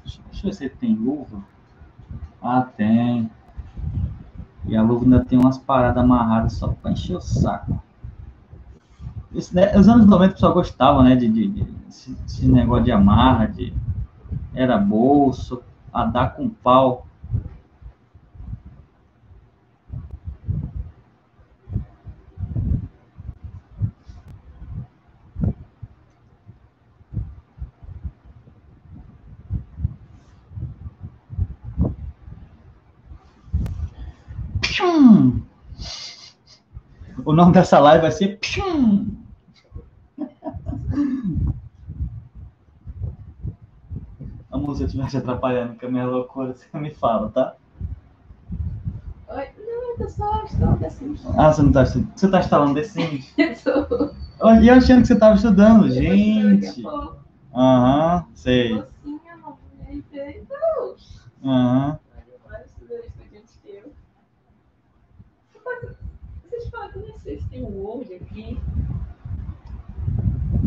Deixa eu ver se tem luva. Ah, tem. E a luva ainda tem umas paradas amarradas só para encher o saco. Esse, né, os anos 90 o pessoal gostava, né? De, de, de esse, esse, negócio de amarra, de era bolso, a dar com pau. Pshum. O nome dessa live vai ser. Amor, se eu estiver te atrapalhando com a minha loucura, você me fala, tá? Oi, não, eu tô só instalando assim. Ah, você não tá estudando. Você tá instalando The Sims? Eu tô. E eu achando que você tava estudando, a gente. Aham, sei. Mocinha, não. Aham. Olha, vários estudantes que eu. Rapaz, Vocês falam que vocês têm um Word aqui?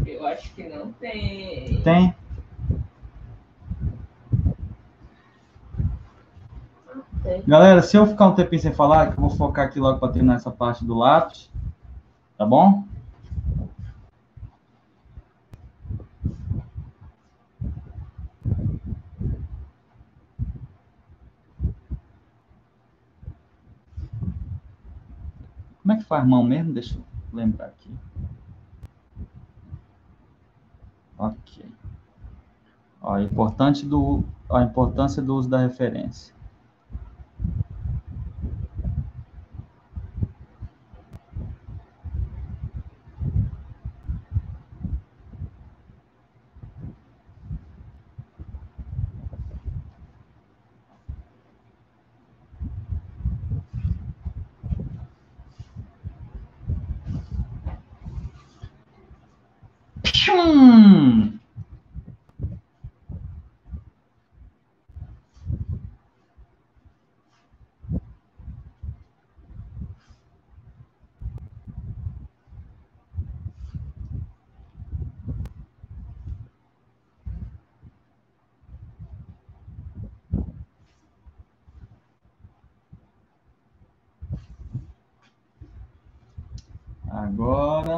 Eu acho que não tem. Tem. Tem. Galera, se eu ficar um tempinho sem falar, que eu vou focar aqui logo para terminar essa parte do lápis. Tá bom? Como é que faz mão mesmo? Deixa eu lembrar aqui. Ok. Ó, importante do, a importância do uso da referência. Pshum!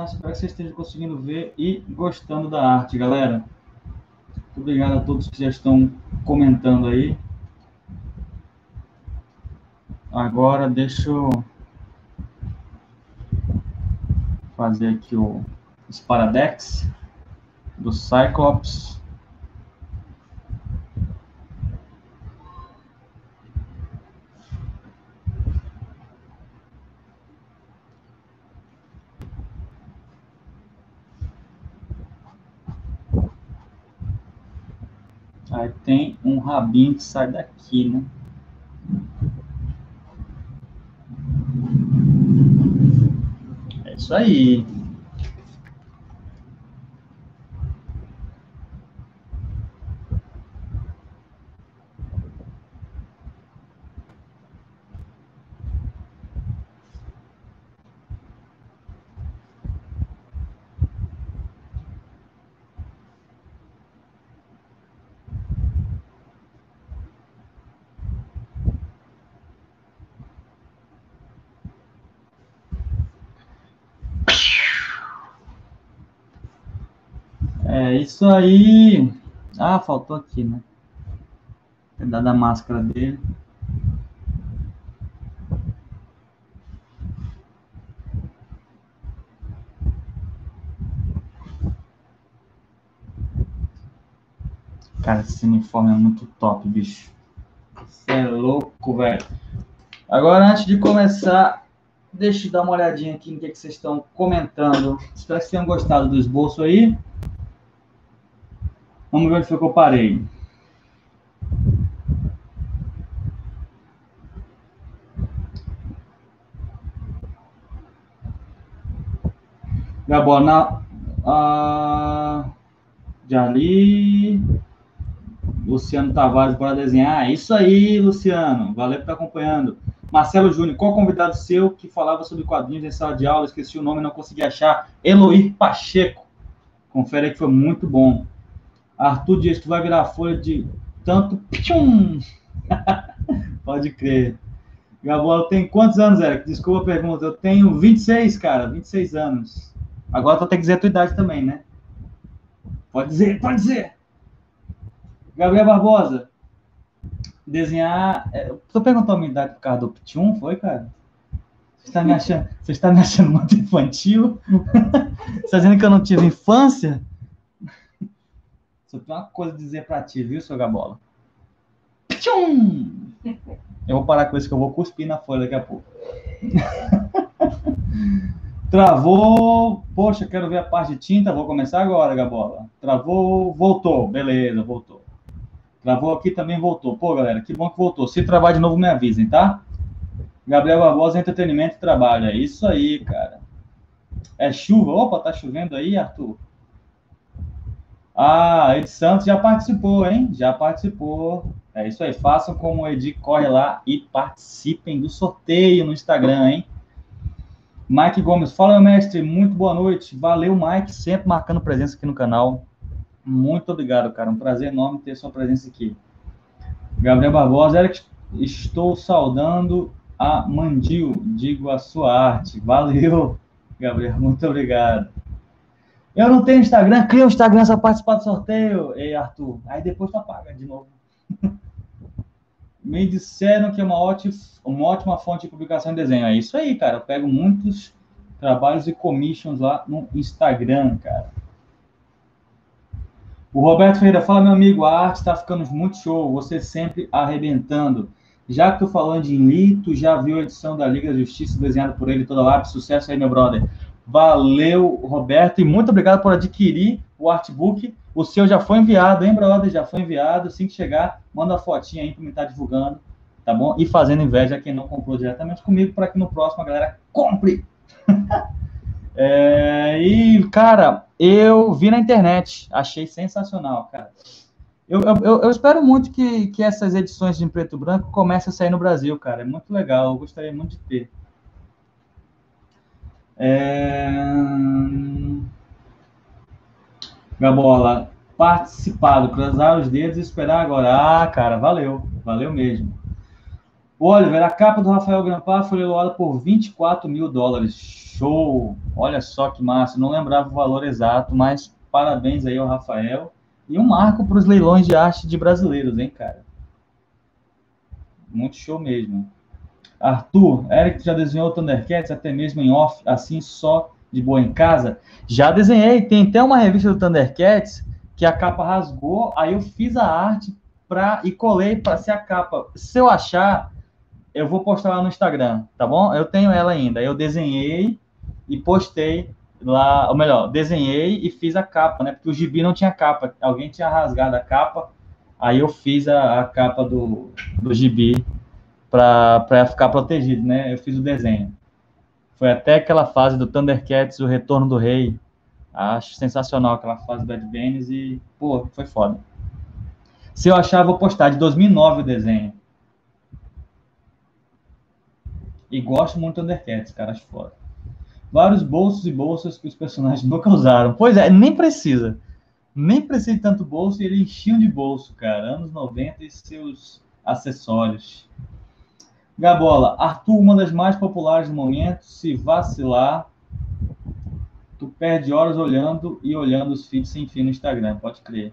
Espero que vocês estejam conseguindo ver e gostando da arte, galera. Muito obrigado a todos que já estão comentando aí. Agora, deixa eu fazer aqui o Sparadex do Cyclops. Aí tem um rabinho que sai daqui, né? É isso aí. Isso aí. Ah, faltou aqui, né? Cuidar da máscara dele. Cara, esse uniforme é muito top, bicho. Você é louco, velho. Agora, antes de começar, deixa eu dar uma olhadinha aqui no que, que vocês estão comentando. Espero que vocês tenham gostado do esboço aí. Vamos ver onde foi que eu parei. Gabona, uh, Jali, Luciano Tavares para desenhar. Isso aí, Luciano. Valeu por estar acompanhando. Marcelo Júnior, qual convidado seu que falava sobre quadrinhos em sala de aula? Esqueci o nome, não consegui achar. Eloir Pacheco. Confere aí que foi muito bom. Arthur Dias, tu vai virar folha de tanto. Pode crer. Gabola tem quantos anos, Eric? Desculpa a pergunta. Eu tenho 26, cara, 26 anos. Agora tu tem que dizer a tua idade também, né? Pode dizer, pode dizer. Gabriel Barbosa. Desenhar. É, tu perguntou a minha idade por causa do Pchum, foi, cara? Você está me achando, você está me achando muito infantil? você está dizendo que eu não tive infância? Só tem uma coisa a dizer pra ti, viu, seu Gabola? Tchum! Eu vou parar com isso que eu vou cuspir na folha daqui a pouco. Travou. Poxa, quero ver a parte de tinta. Vou começar agora, Gabola. Travou, voltou. Beleza, voltou. Travou aqui também voltou. Pô, galera, que bom que voltou. Se travar de novo, me avisem, tá? Gabriel Barbosa, entretenimento e trabalho. É isso aí, cara. É chuva. Opa, tá chovendo aí, Arthur? Ah, Ed Santos já participou, hein? Já participou. É isso aí. Façam como o Edi, corre lá e participem do sorteio no Instagram, hein? Mike Gomes, fala, meu mestre. Muito boa noite. Valeu, Mike, sempre marcando presença aqui no canal. Muito obrigado, cara. Um prazer enorme ter sua presença aqui. Gabriel Barbosa, Eric, estou saudando a Mandil, digo a sua arte. Valeu, Gabriel, muito obrigado. Eu não tenho Instagram, cria um Instagram só participar do sorteio, Ei, Arthur. Aí depois tu apaga de novo. Me disseram que é uma ótima, uma ótima fonte de publicação em desenho. É isso aí, cara. Eu pego muitos trabalhos e commissions lá no Instagram, cara. O Roberto Ferreira fala, meu amigo, a arte está ficando muito show, você sempre arrebentando. Já que tu falando de Inli, tu já viu a edição da Liga da Justiça desenhada por ele toda lá? Sucesso aí, meu brother. Valeu, Roberto, e muito obrigado por adquirir o artbook. O seu já foi enviado, hein, brother? Já foi enviado. Assim que chegar, manda a fotinha aí para me estar tá divulgando, tá bom? E fazendo inveja a quem não comprou diretamente comigo, para que no próximo a galera compre. é, e, cara, eu vi na internet, achei sensacional, cara. Eu, eu, eu, espero muito que, que essas edições de preto e branco comecem a sair no Brasil, cara. É muito legal, eu gostaria muito de ter. É... Gabola, participado, cruzar os dedos e esperar agora. Ah, cara, valeu, valeu mesmo. Oliver, a capa do Rafael Grampar foi leiloada por 24 mil dólares. Show! Olha só que massa, não lembrava o valor exato, mas parabéns aí ao Rafael. E um marco para os leilões de arte de brasileiros, hein, cara? Muito show mesmo. Arthur, Eric já desenhou Thundercats até mesmo em off, assim só de boa em casa? Já desenhei, tem até uma revista do Thundercats que a capa rasgou, aí eu fiz a arte pra, e colei para ser a capa. Se eu achar, eu vou postar lá no Instagram, tá bom? Eu tenho ela ainda. Eu desenhei e postei lá, ou melhor, desenhei e fiz a capa, né? Porque o gibi não tinha capa, alguém tinha rasgado a capa, aí eu fiz a, a capa do, do gibi para ficar protegido, né? Eu fiz o desenho. Foi até aquela fase do Thundercats, o Retorno do Rei. Acho sensacional aquela fase do Ed Benes e, pô, foi foda. Se eu achar, vou postar. De 2009 o desenho. E gosto muito do Thundercats, cara, acho foda. Vários bolsos e bolsas que os personagens nunca usaram. Pois é, nem precisa. Nem precisa de tanto bolso e eles enchiam de bolso, cara. Anos 90 e seus acessórios. Gabola, Arthur, uma das mais populares do momento, se vacilar. Tu perde horas olhando e olhando os feeds sem fim no Instagram, pode crer.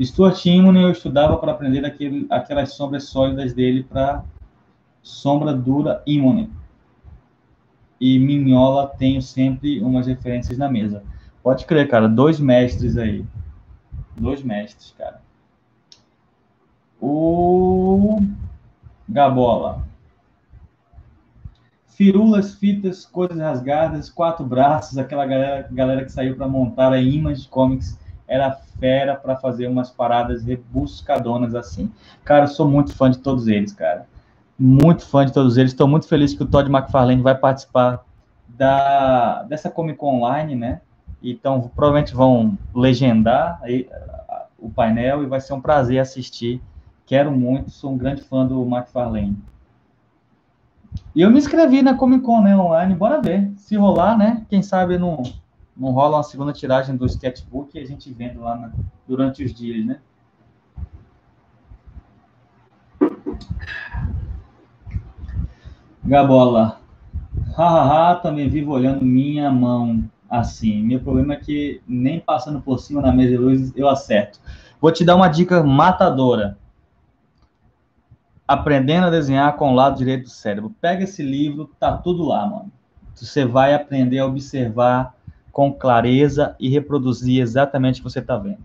Stuart Immonen eu estudava para aprender aquele, aquelas sombras sólidas dele para sombra dura Immonen. E Minhola tenho sempre umas referências na mesa. Pode crer, cara. Dois mestres aí. Dois mestres, cara. O Gabola. Firulas, fitas, coisas rasgadas, quatro braços, aquela galera, galera que saiu para montar a Image Comics era fera para fazer umas paradas rebuscadonas assim. Cara, sou muito fã de todos eles, cara. Muito fã de todos eles. Estou muito feliz que o Todd McFarlane vai participar da, dessa Comic Con Online, né? Então, provavelmente vão legendar aí, o painel e vai ser um prazer assistir. Quero muito, sou um grande fã do McFarlane. E eu me inscrevi na Comic Con né, online, bora ver. Se rolar, né? Quem sabe não, não rola uma segunda tiragem do sketchbook e a gente vende lá na, durante os dias, né? Gabola. Hahaha, também vivo olhando minha mão assim. Meu problema é que nem passando por cima na mesa de luz eu acerto. Vou te dar uma dica matadora. Aprendendo a desenhar com o lado direito do cérebro. Pega esse livro, tá tudo lá, mano. Você vai aprender a observar com clareza e reproduzir exatamente o que você está vendo.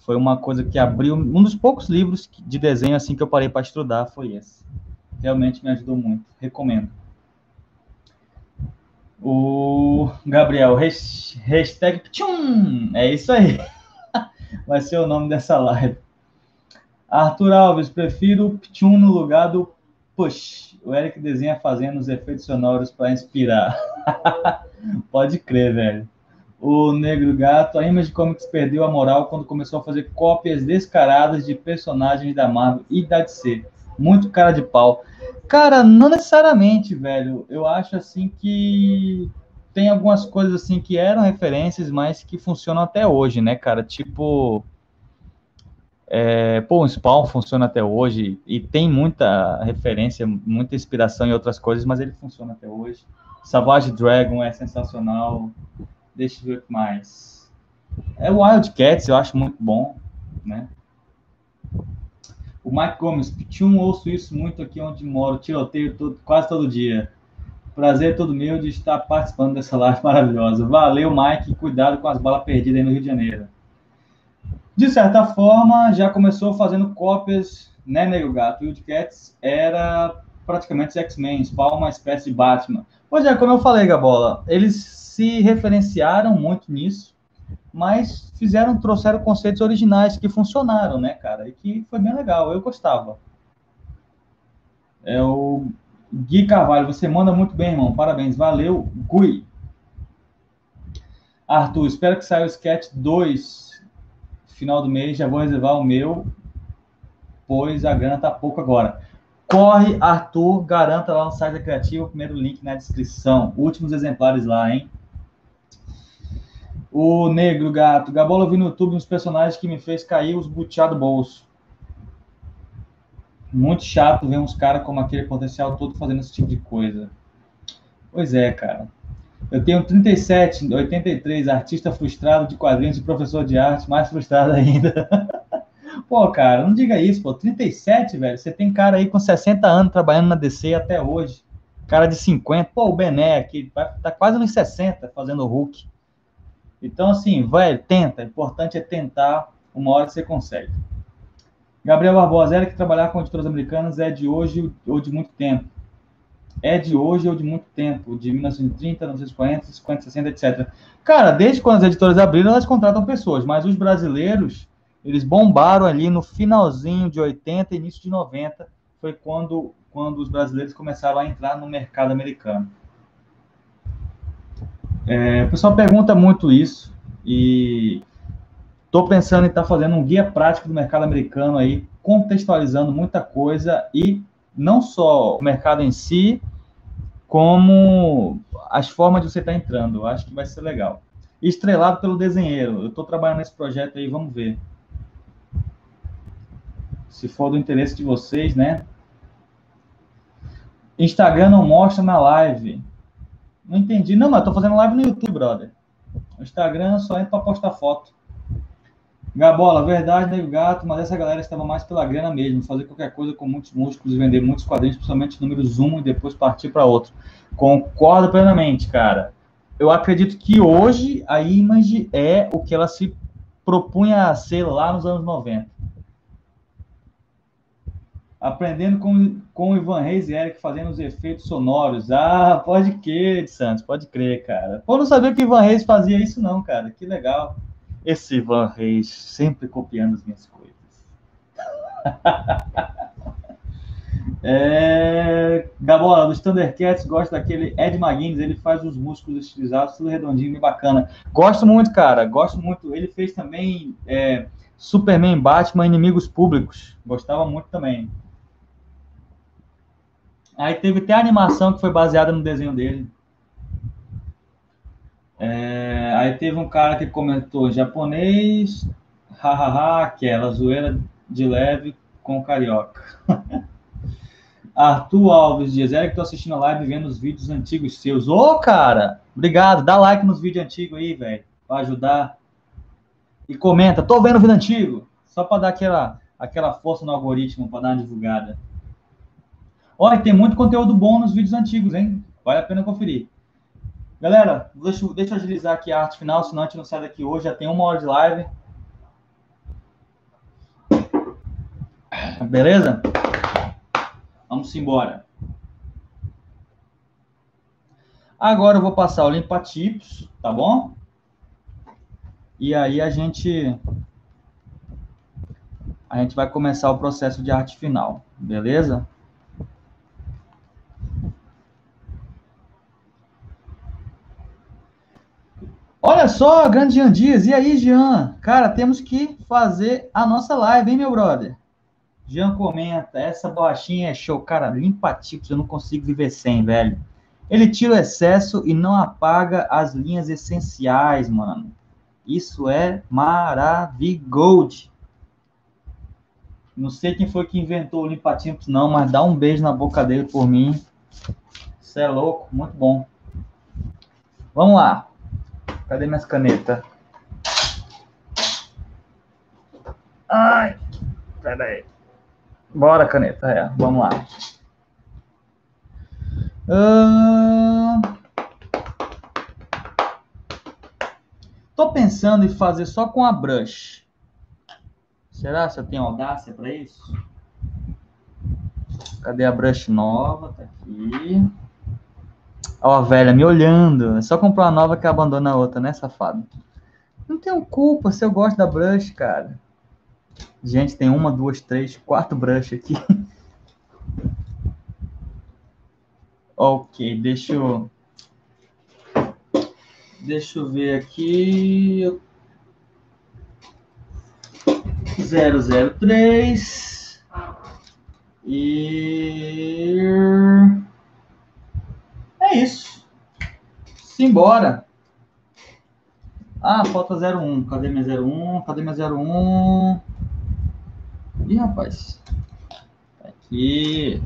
Foi uma coisa que abriu um dos poucos livros de desenho assim que eu parei para estudar foi esse. Realmente me ajudou muito. Recomendo. O Gabriel, hashtag tchum, é isso aí. Vai ser o nome dessa live. Arthur Alves, prefiro o no lugar do Push. O Eric desenha fazendo os efeitos sonoros para inspirar. Pode crer, velho. O Negro Gato, a Image Comics perdeu a moral quando começou a fazer cópias descaradas de personagens da Marvel e da DC. Muito cara de pau. Cara, não necessariamente, velho. Eu acho assim que tem algumas coisas assim que eram referências, mas que funcionam até hoje, né, cara? Tipo, é, pô, o Spawn funciona até hoje e tem muita referência, muita inspiração em outras coisas, mas ele funciona até hoje. Savage Dragon é sensacional. Deixa eu ver o que mais. É Wildcats, eu acho muito bom, né? O Mike Gomes, Pichum, ouço isso muito aqui onde moro, tiroteio todo, quase todo dia. Prazer todo meu de estar participando dessa live maravilhosa. Valeu, Mike, cuidado com as balas perdidas aí no Rio de Janeiro. De certa forma, já começou fazendo cópias, né, Nego Gato? Wildcats era praticamente X-Men, Spawn uma espécie de Batman. Pois é, como eu falei, Gabola, eles se referenciaram muito nisso, mas fizeram, trouxeram conceitos originais que funcionaram, né, cara? E que foi bem legal, eu gostava. É o Gui Carvalho, você manda muito bem, irmão. Parabéns, valeu, Gui. Arthur, espero que saia o sketch 2 final do mês, já vou reservar o meu, pois a grana tá pouco agora. Corre, Arthur, garanta lá no site da Criativa, o primeiro link na descrição. Últimos exemplares lá, hein? O Negro Gato. Gabola, eu vi no YouTube uns personagens que me fez cair os butiá do bolso. Muito chato ver uns caras como aquele potencial todo fazendo esse tipo de coisa. Pois é, cara. Eu tenho 37, 83, artista frustrado de quadrinhos e professor de arte, mais frustrado ainda. Pô, cara, não diga isso, pô. 37, velho. Você tem cara aí com 60 anos trabalhando na DC até hoje. Cara de 50. Pô, o Bené aqui tá quase nos 60 fazendo Hulk. Então, assim, velho, tenta. O importante é tentar. Uma hora você consegue. Gabriel Barbosa, era que trabalhar com editoras americanas é de hoje ou de muito tempo? É de hoje ou de muito tempo? De 1930, 1940, 50, 60, etc. Cara, desde quando as editoras abriram, elas contratam pessoas, mas os brasileiros eles bombaram ali no finalzinho de 80, início de 90, foi quando, quando os brasileiros começaram a entrar no mercado americano. É, o pessoal pergunta muito isso e estou pensando em estar tá fazendo um guia prático do mercado americano aí, contextualizando muita coisa e não só o mercado em si, como as formas de você estar tá entrando. Eu acho que vai ser legal. Estrelado pelo desenheiro. Eu estou trabalhando nesse projeto aí, vamos ver se for do interesse de vocês, né? Instagram não mostra na live. Não entendi. Não, mas tô fazendo live no YouTube, brother. No Instagram só entra para postar foto. Gabola, verdade, nego gato, mas essa galera estava mais pela grana mesmo, fazer qualquer coisa com muitos músculos e vender muitos quadrinhos, principalmente números um e depois partir para outro. Concordo plenamente, cara. Eu acredito que hoje a Image é o que ela se propunha a ser lá nos anos 90. Aprendendo com, com o Ivan Reis e Eric fazendo os efeitos sonoros. Ah, pode crer, Santos, pode crer, cara. Pô, não sabia que o Ivan Reis fazia isso, não, cara. Que legal. Esse Ivan Reis sempre copiando as minhas coisas. é... Gabola, dos Thundercats, gosto daquele Ed McGuinness, ele faz os músculos estilizados, tudo redondinho, bem bacana. Gosto muito, cara, gosto muito. Ele fez também é, Superman, Batman, Inimigos Públicos. Gostava muito também. Aí teve até a animação que foi baseada no desenho dele. Aí teve um cara que comentou japonês, hahaha, aquela zoeira de leve com carioca. Arthur Alves diz, Eric, tô assistindo a live vendo os vídeos antigos seus. Ô, cara, obrigado. Dá like nos vídeos antigos aí, velho, para ajudar. E comenta, tô vendo o vídeo antigo. Só para dar aquela, aquela força no algoritmo, para dar uma divulgada. Olha, tem muito conteúdo bom nos vídeos antigos, hein? Vale a pena conferir. Galera, deixa, deixa eu agilizar aqui a arte final, senão a gente não sai daqui hoje. Já tem uma hora de live. Beleza? Vamos embora. Agora eu vou passar o limpa-tipos, tá bom? E aí a gente a gente vai começar o processo de arte final, beleza? Olha só, grande Jean Dias. E aí, Jean? Cara, temos que fazer a nossa live, hein, meu brother? Jean comenta, essa bolachinha é show. Cara, limpa tipos, eu não consigo viver sem, velho. Ele tira o excesso e não apaga as linhas essenciais, mano. Isso é maravilhoso. Não sei quem foi que inventou o limpa tipos, não, mas dá um beijo na boca dele por mim. Isso é louco, muito bom. Vamos lá. Cadê minhas canetas? Ai, peraí. Bora, caneta, é, vamos lá. Uh... Tô pensando em fazer só com a brush. Será que eu tenho audácia para isso? Cadê a brush nova? Tá aqui. Ó, velha me olhando. É só comprar uma nova que abandona a outra, né, safado? Não tenho culpa se eu gosto da brush, cara. Gente, tem uma, duas, três, quatro brush aqui. ok, deixa eu. Deixa eu ver aqui. 003 e é isso. Simbora. Ah, falta 01. Cadê minha 01? Cadê minha 01? Ih, rapaz. Tá aqui.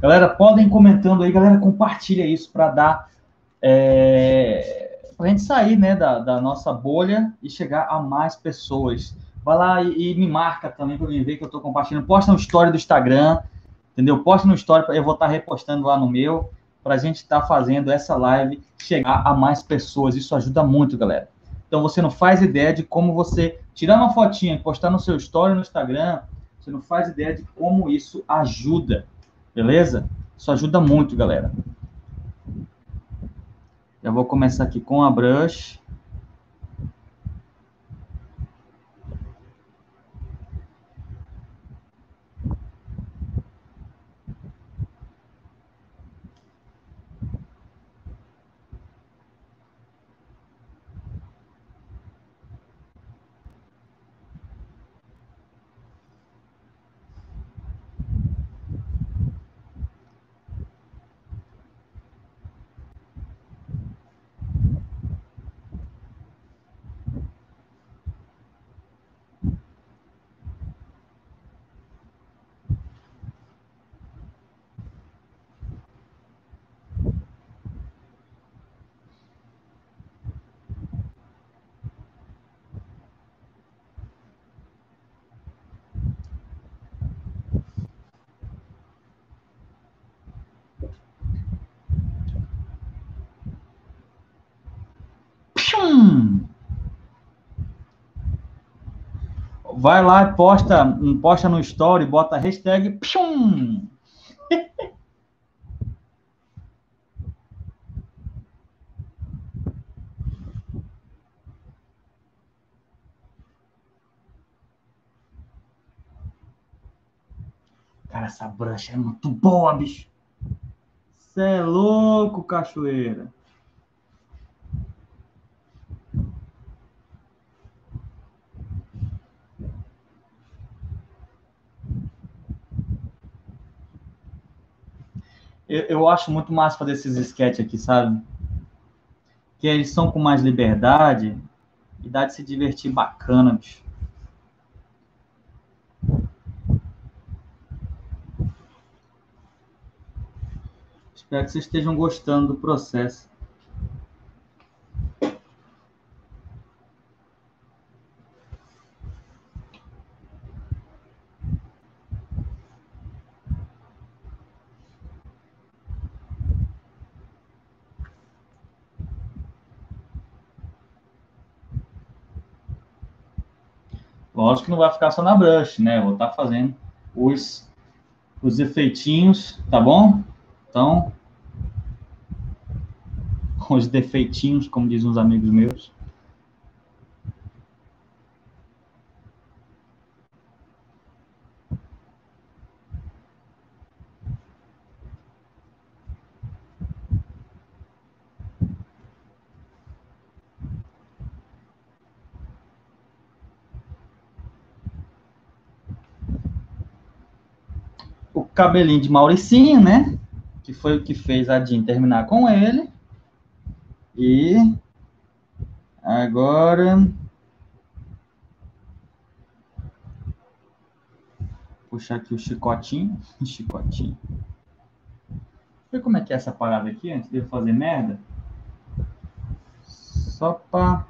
Galera, podem comentando aí, galera, compartilha isso para dar é, para a gente sair, né, da, da, nossa bolha e chegar a mais pessoas. Vai lá e, e me marca também para mim ver que eu estou compartilhando. Posta no story do Instagram, entendeu? Posta no story, eu vou estar tá repostando lá no meu, para a gente estar tá fazendo essa live chegar a mais pessoas. Isso ajuda muito, galera. Então você não faz ideia de como você tirar uma fotinha, postar no seu story no Instagram, você não faz ideia de como isso ajuda, beleza? Isso ajuda muito, galera. Já vou começar aqui com a brush. Vai lá, posta, posta no story, bota hashtag pshum. Cara, essa brancha é muito boa, bicho. Você é louco, cachoeira. Eu, eu acho muito massa fazer esses sketches aqui, sabe? Que eles são com mais liberdade e dá de se divertir bacana, bicho. Espero que vocês estejam gostando do processo. Lógico que não vai ficar só na brush, né? vou estar tá fazendo os, os efeitinhos, tá bom? Então, os defeitinhos, como dizem os amigos meus. O cabelinho de Mauricinho, né? Que foi o que fez a Jean terminar com ele. E agora puxar aqui o chicotinho, chicotinho. Ver como é que é essa parada aqui antes de eu fazer merda. Só para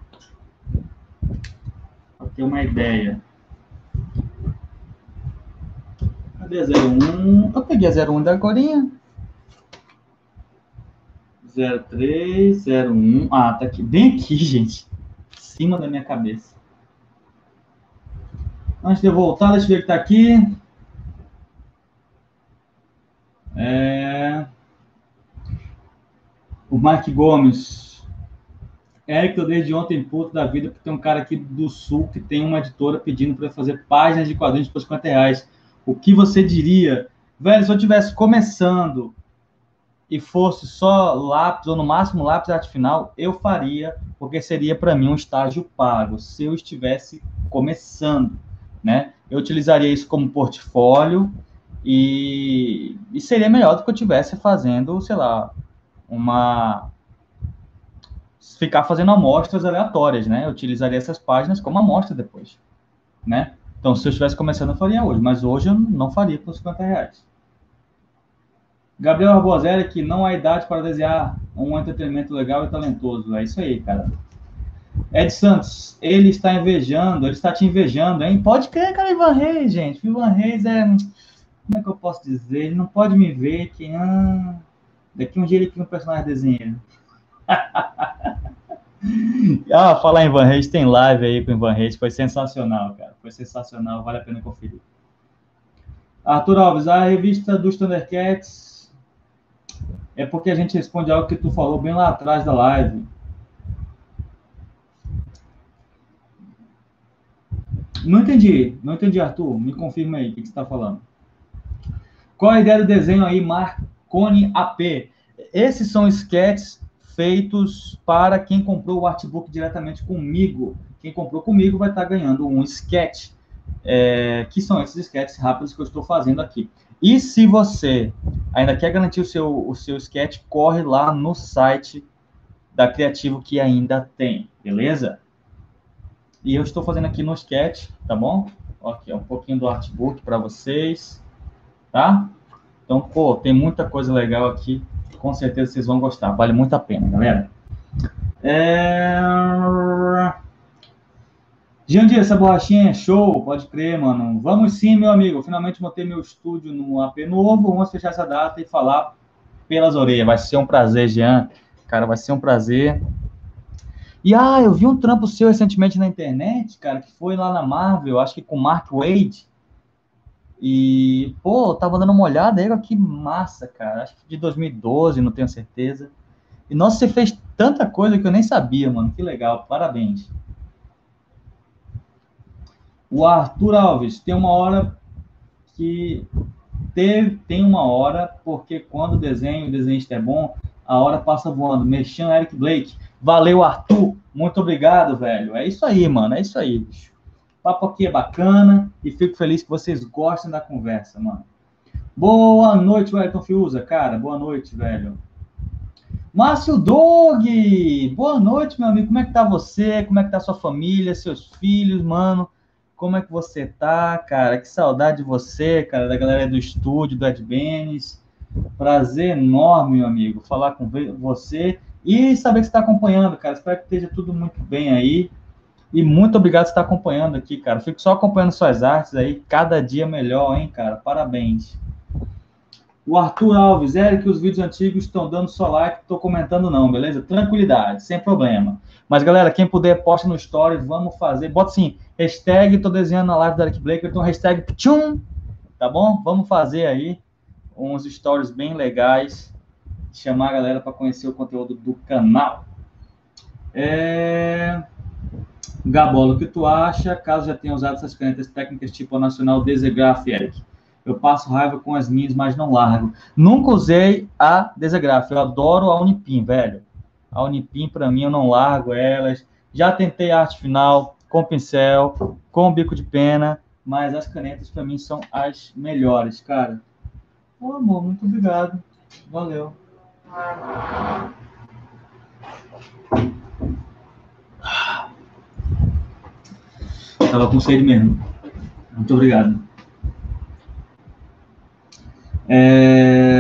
ter uma ideia. Cadê a 01? Eu peguei a 01 da corinha. 0301. Ah, tá aqui. Bem aqui, gente. Em cima da minha cabeça. Antes de eu voltar, deixa eu ver que tá aqui. É... O Mark Gomes. Eric, tô desde ontem puto da vida, porque tem um cara aqui do Sul que tem uma editora pedindo para fazer páginas de quadrinhos por 50 reais. O que você diria? Velho, se eu tivesse começando e fosse só lápis, ou no máximo lápis arte final, eu faria, porque seria para mim um estágio pago, se eu estivesse começando, né? Eu utilizaria isso como portfólio e, e seria melhor do que eu estivesse fazendo, sei lá, uma ficar fazendo amostras aleatórias, né? Eu utilizaria essas páginas como amostra depois, né? Então, se eu estivesse começando, eu faria hoje, mas hoje eu não faria por 50 reais. Gabriel Arbozelli, que não há idade para desejar um entretenimento legal e talentoso. É isso aí, cara. Ed Santos, ele está invejando, ele está te invejando, hein? Pode crer, cara, Ivan Reis, gente. Ivan Reis é. Como é que eu posso dizer? Ele não pode me ver que. Ah, daqui um dia ele cria um personagem desenho. ah, falar em Ivan Reis, tem live aí com o Ivan Reis, foi sensacional, cara. Foi sensacional, vale a pena conferir. Arthur Alves, a revista dos Thundercats é porque a gente responde algo que tu falou bem lá atrás da live. Não entendi, não entendi, Arthur. Me confirma aí o que, você está falando. Qual a ideia do desenho aí, Marconi AP? Esses são sketches feitos para quem comprou o artbook diretamente comigo. Quem comprou comigo vai estar ganhando um sketch, é, que são esses sketches rápidos que eu estou fazendo aqui. E se você ainda quer garantir o seu, o seu sketch, corre lá no site da Criativo que ainda tem, beleza? E eu estou fazendo aqui no sketch, tá bom? Aqui, um pouquinho do artbook para vocês, tá? Então, pô, tem muita coisa legal aqui. Com certeza vocês vão gostar. Vale muito a pena, galera. É... Jandir, essa borrachinha é show, pode crer, mano. Vamos sim, meu amigo. Finalmente montei meu estúdio no AP novo. Vamos fechar essa data e falar pelas orelhas. Vai ser um prazer, Jean. Cara, vai ser um prazer. E ah, eu vi um trampo seu recentemente na internet, cara, que foi lá na Marvel, acho que com Mark Wade. E, pô, eu tava dando uma olhada aí, que massa, cara. Acho que de 2012, não tenho certeza. E nossa, você fez tanta coisa que eu nem sabia, mano. Que legal, parabéns. O Arthur Alves, tem uma hora que teve, tem uma hora, porque quando o desenho, o desenhista é bom, a hora passa voando. Mexendo Eric Blake. Valeu, Arthur. Muito obrigado, velho. É isso aí, mano. É isso aí, bicho. Papo aqui é bacana e fico feliz que vocês gostem da conversa, mano. Boa noite, Wellington Fiuza, cara. Boa noite, velho. Márcio Dog! Boa noite, meu amigo. Como é que tá você? Como é que tá sua família, seus filhos, mano? Como é que você tá, cara? Que saudade de você, cara, da galera do estúdio, do Ed Benes. Prazer enorme, meu amigo, falar com você e saber que você está acompanhando, cara. Espero que esteja tudo muito bem aí. E muito obrigado por estar acompanhando aqui, cara. Fico só acompanhando suas artes aí, cada dia melhor, hein, cara. Parabéns. O Arthur Alves, Eric, os vídeos antigos estão dando só like, estou comentando não, beleza? Tranquilidade, sem problema. Mas, galera, quem puder, posta no stories, vamos fazer. Bota assim, hashtag, tô desenhando na live do Eric Blake, então hashtag tchum, tá bom? Vamos fazer aí uns stories bem legais, chamar a galera para conhecer o conteúdo do canal. É... Gabolo, o que tu acha, caso já tenha usado essas canetas técnicas tipo a Nacional Desegraph, Eric? Eu passo raiva com as minhas, mas não largo. Nunca usei a Desegraph. Eu adoro a Unipim, velho. A Unipim, para mim, eu não largo elas. Já tentei arte final com pincel, com bico de pena, mas as canetas, para mim, são as melhores, cara. Ô, amor, muito obrigado. Valeu. Tava com sede mesmo. Muito obrigado. É...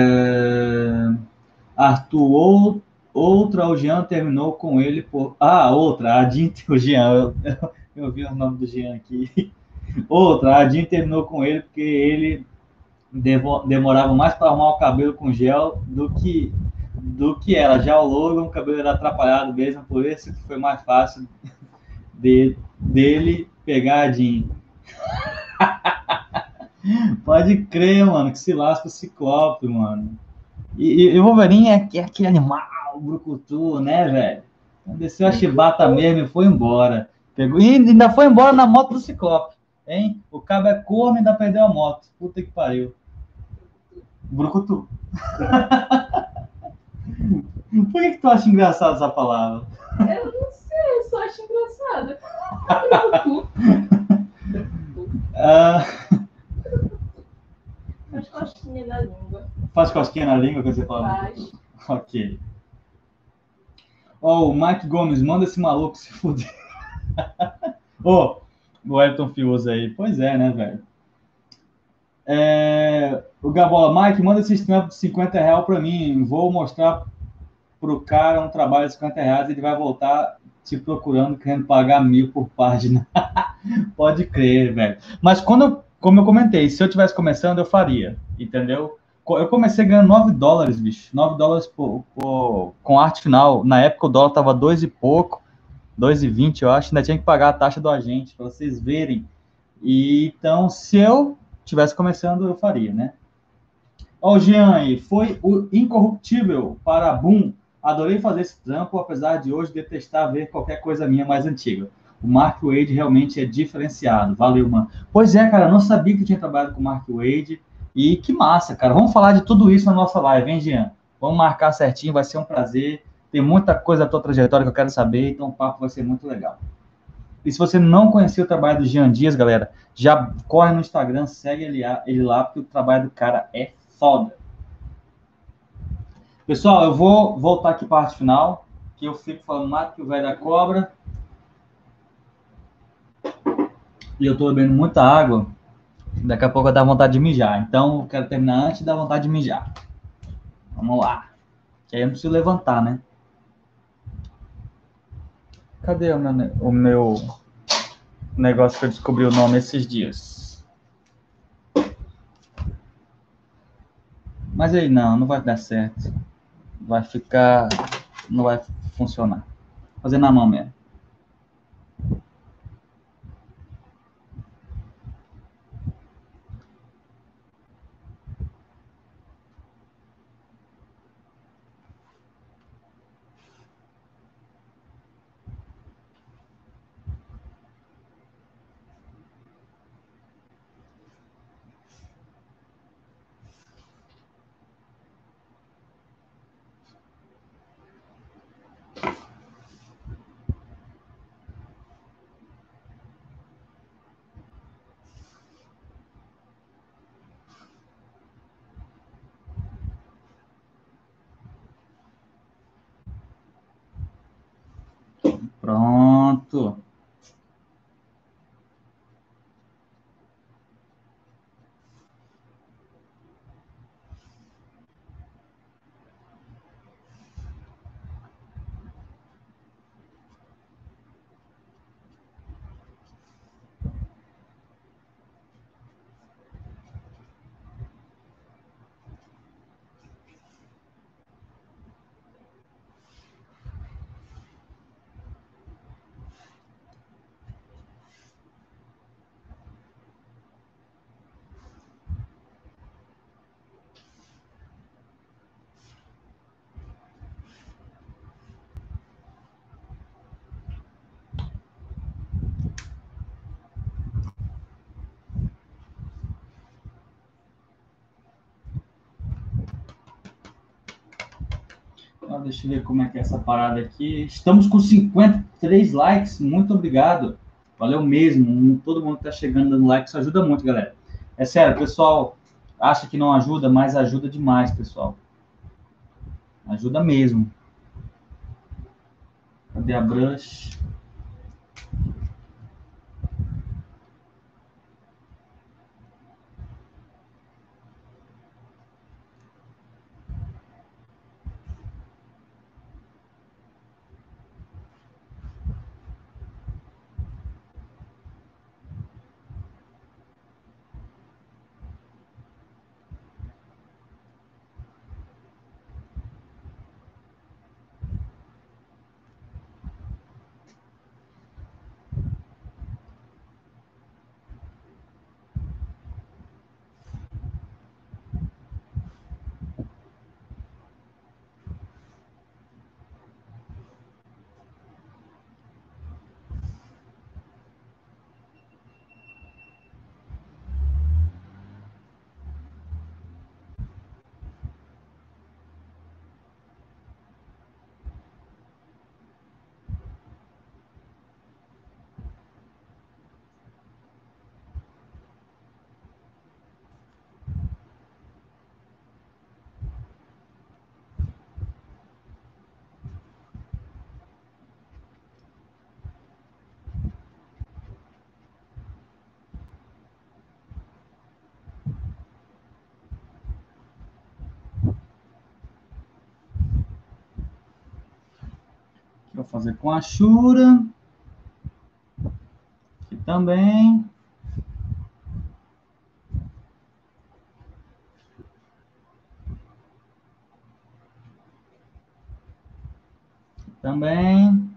Arthur, outra, o Jean terminou com ele por. Ah, outra, a Jean, o Jean, eu, eu vi o nome do Jean aqui. Outra, a Jean terminou com ele porque ele demorava mais para arrumar o cabelo com gel do que do que ela. Já o Logan, o cabelo era atrapalhado mesmo, por isso que foi mais fácil de, dele pegar a Jean. Pode crer, mano, que se lasca o Ciclope, mano. E, e o Wolverine é, é aquele animal, brucutu, né, velho? Desceu a chibata mesmo e foi embora. Pegou, e ainda foi embora na moto do Ciclope, hein? O cabo é corno e ainda perdeu a moto. Puta que pariu. Brucutu. Por que, que tu acha engraçado essa palavra? Eu não só acho engraçado. ah... Faz cosquinha na língua. Faz cosquinha na língua quando você fala? Faz. Ok. Ó, oh, o Mike Gomes, manda esse maluco se fuder. Ô, oh, o Elton Fioso aí. Pois é, né, velho? É, o Gabola, Mike, manda esse stamp de 50 reais para mim. Vou mostrar pro cara um trabalho de 50 reais. Ele vai voltar te procurando, querendo pagar mil por página. Pode crer, velho. Mas quando, como eu comentei, se eu tivesse começando, eu faria, entendeu? Eu comecei ganhando 9 dólares, bicho. 9 dólares por, por, com arte final. Na época o dólar tava dois e pouco, 2,20, eu acho. Ainda tinha que pagar a taxa do agente, para vocês verem. E, então, se eu tivesse começando, eu faria, né? Ó, o Jean aí, foi o incorruptível para Boom. Adorei fazer esse trampo, apesar de hoje detestar ver qualquer coisa minha mais antiga. O Mark Wade realmente é diferenciado. Valeu, mano. Pois é, cara, não sabia que tinha trabalhado com o Mark Wade. E que massa, cara. Vamos falar de tudo isso na nossa live, hein, Jean? Vamos marcar certinho, vai ser um prazer. Tem muita coisa da tua trajetória que eu quero saber, então o papo vai ser muito legal. E se você não conheceu o trabalho do Jean Dias, galera, já corre no Instagram, segue ele lá, porque o trabalho do cara é foda. Pessoal, eu vou voltar aqui para a parte final, que eu fico falando mais que o velho da cobra. E eu tô bebendo muita água. Daqui a pouco dar vontade de mijar. Então, eu quero terminar antes da vontade de mijar. Vamos lá. Que aí eu não preciso levantar, né? Cadê o meu, o meu negócio que eu descobri o nome esses dias? Mas aí não, não vai dar certo. Vai ficar. Não vai funcionar. Fazer na mão mesmo. Pronto. Ah, deixa eu ver como é que é essa parada aqui. Estamos com 53 likes. Muito obrigado. Valeu mesmo. Todo mundo que está chegando dando like, isso ajuda muito, galera. É sério, pessoal acha que não ajuda, mas ajuda demais, pessoal. Ajuda mesmo. Cadê a brush? Vou fazer com a Shura. Aqui também. Aqui também.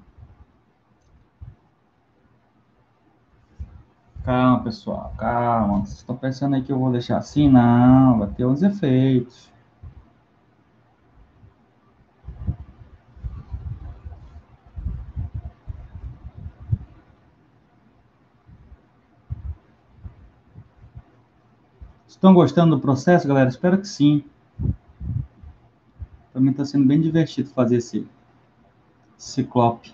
Calma, pessoal, calma. Vocês estão pensando aí que eu vou deixar assim? Não, vai ter uns efeitos. Estão gostando do processo, galera? Espero que sim. Também está sendo bem divertido fazer esse ciclope.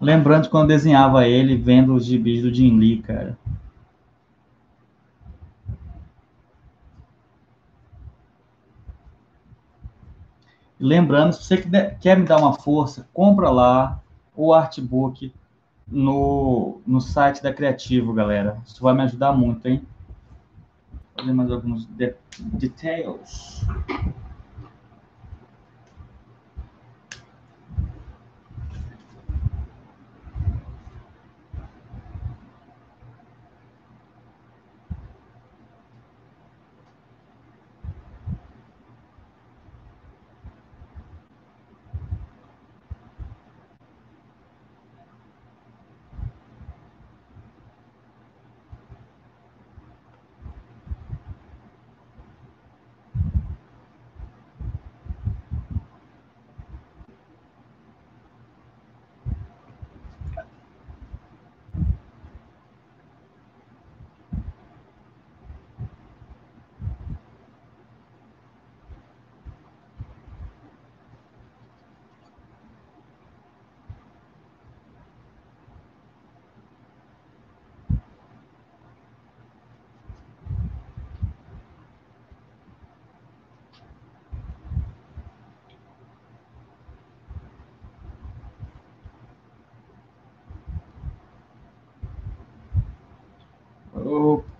Lembrando quando desenhava ele, vendo os gibis do Jim Lee, cara. Lembrando, se você quer me dar uma força, compra lá o artbook no, no site da Criativo, galera. Isso vai me ajudar muito, hein? Vou fazer mais alguns de details.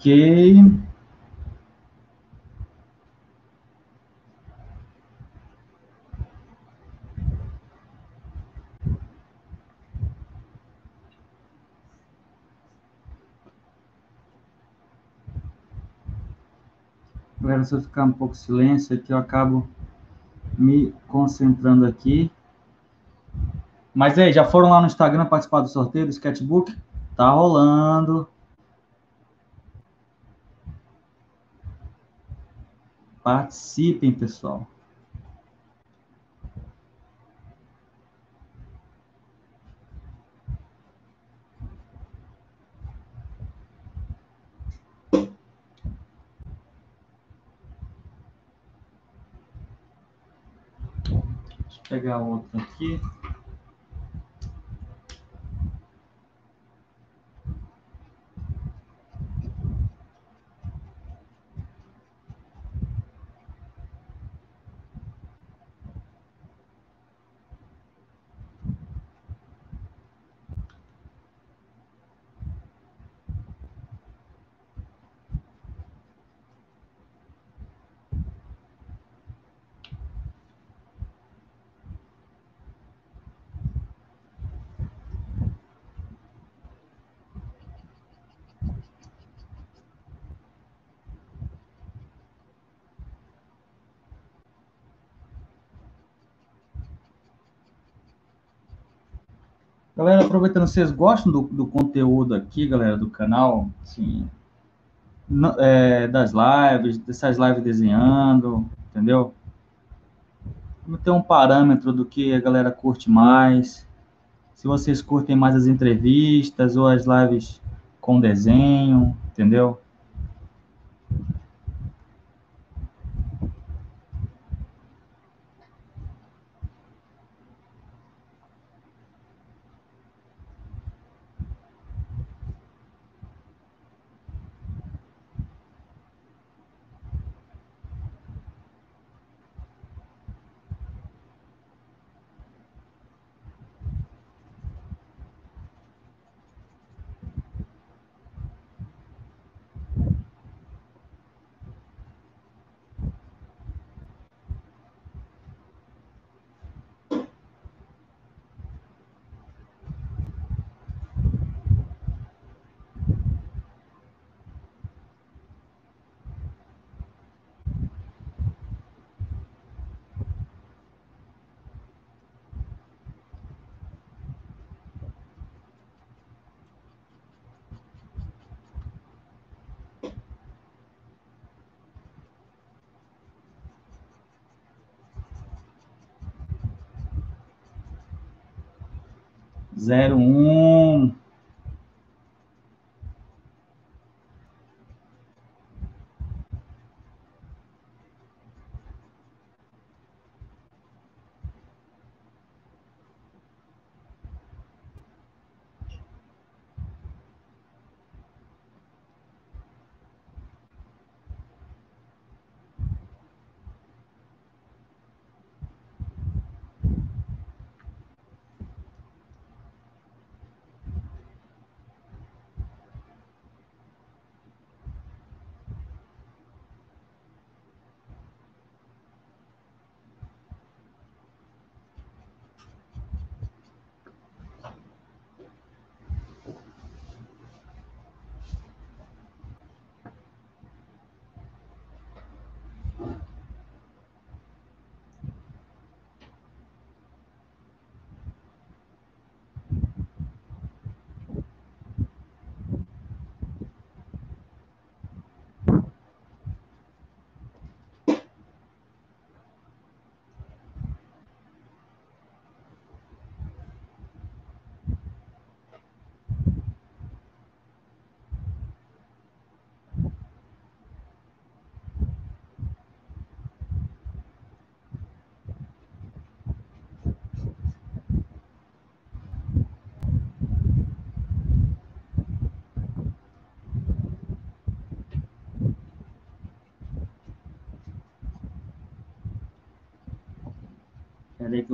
Ok. Galera, se eu ficar um pouco silêncio aqui, eu acabo me concentrando aqui. Mas aí, já foram lá no Instagram participar do sorteio do sketchbook? Tá rolando. Participem, pessoal. Deixa eu pegar outro aqui. Galera, aproveitando, vocês gostam do, do conteúdo aqui, galera, do canal? Assim, é, das lives, dessas lives desenhando, entendeu? Ter um parâmetro do que a galera curte mais. Se vocês curtem mais as entrevistas ou as lives com desenho, entendeu? 01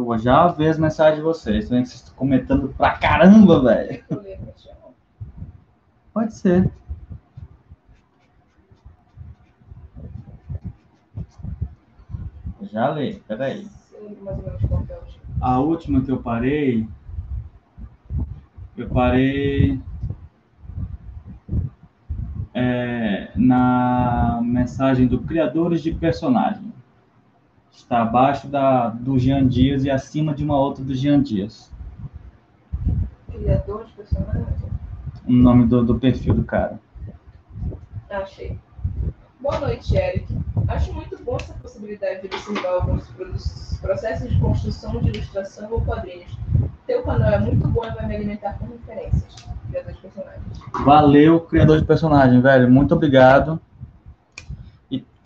que eu já vi as mensagens de vocês. Vem vocês comentando pra caramba, velho. Pode ser. Já li, peraí. A última que eu parei. Eu parei. É, na mensagem do Criadores de Personagens. Está abaixo da, do Jean Dias e acima de uma outra do Jean Dias. Criador de personagem? O nome do, do perfil do cara. Achei. Boa noite, Eric. Acho muito bom essa possibilidade de observar alguns processos de construção de ilustração ou quadrinhos. Teu canal é muito bom e vai me alimentar com referências. Criador de personagens. Valeu, criador de personagem, velho. Muito obrigado.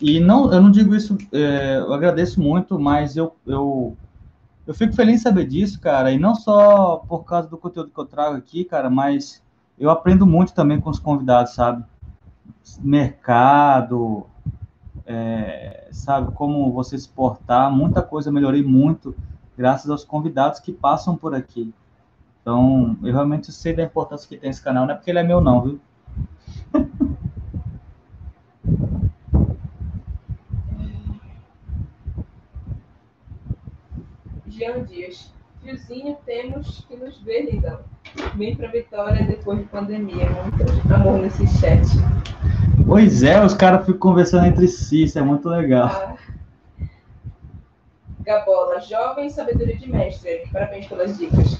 E, não, eu não digo isso, é, eu agradeço muito, mas eu, eu, eu fico feliz em saber disso, cara. E não só por causa do conteúdo que eu trago aqui, cara, mas eu aprendo muito também com os convidados, sabe? Mercado, é, sabe? Como você se portar. Muita coisa melhorei muito graças aos convidados que passam por aqui. Então, eu realmente sei da importância que tem esse canal, não é porque ele é meu, não, viu? Jean Dias. Tiozinho, temos que nos ver, lindão. Vem pra Vitória depois de pandemia. Muito amor nesse chat. Pois é, os caras ficam conversando entre si, isso é muito legal. Ah. Gabola, jovem sabedoria de mestre. Parabéns pelas dicas.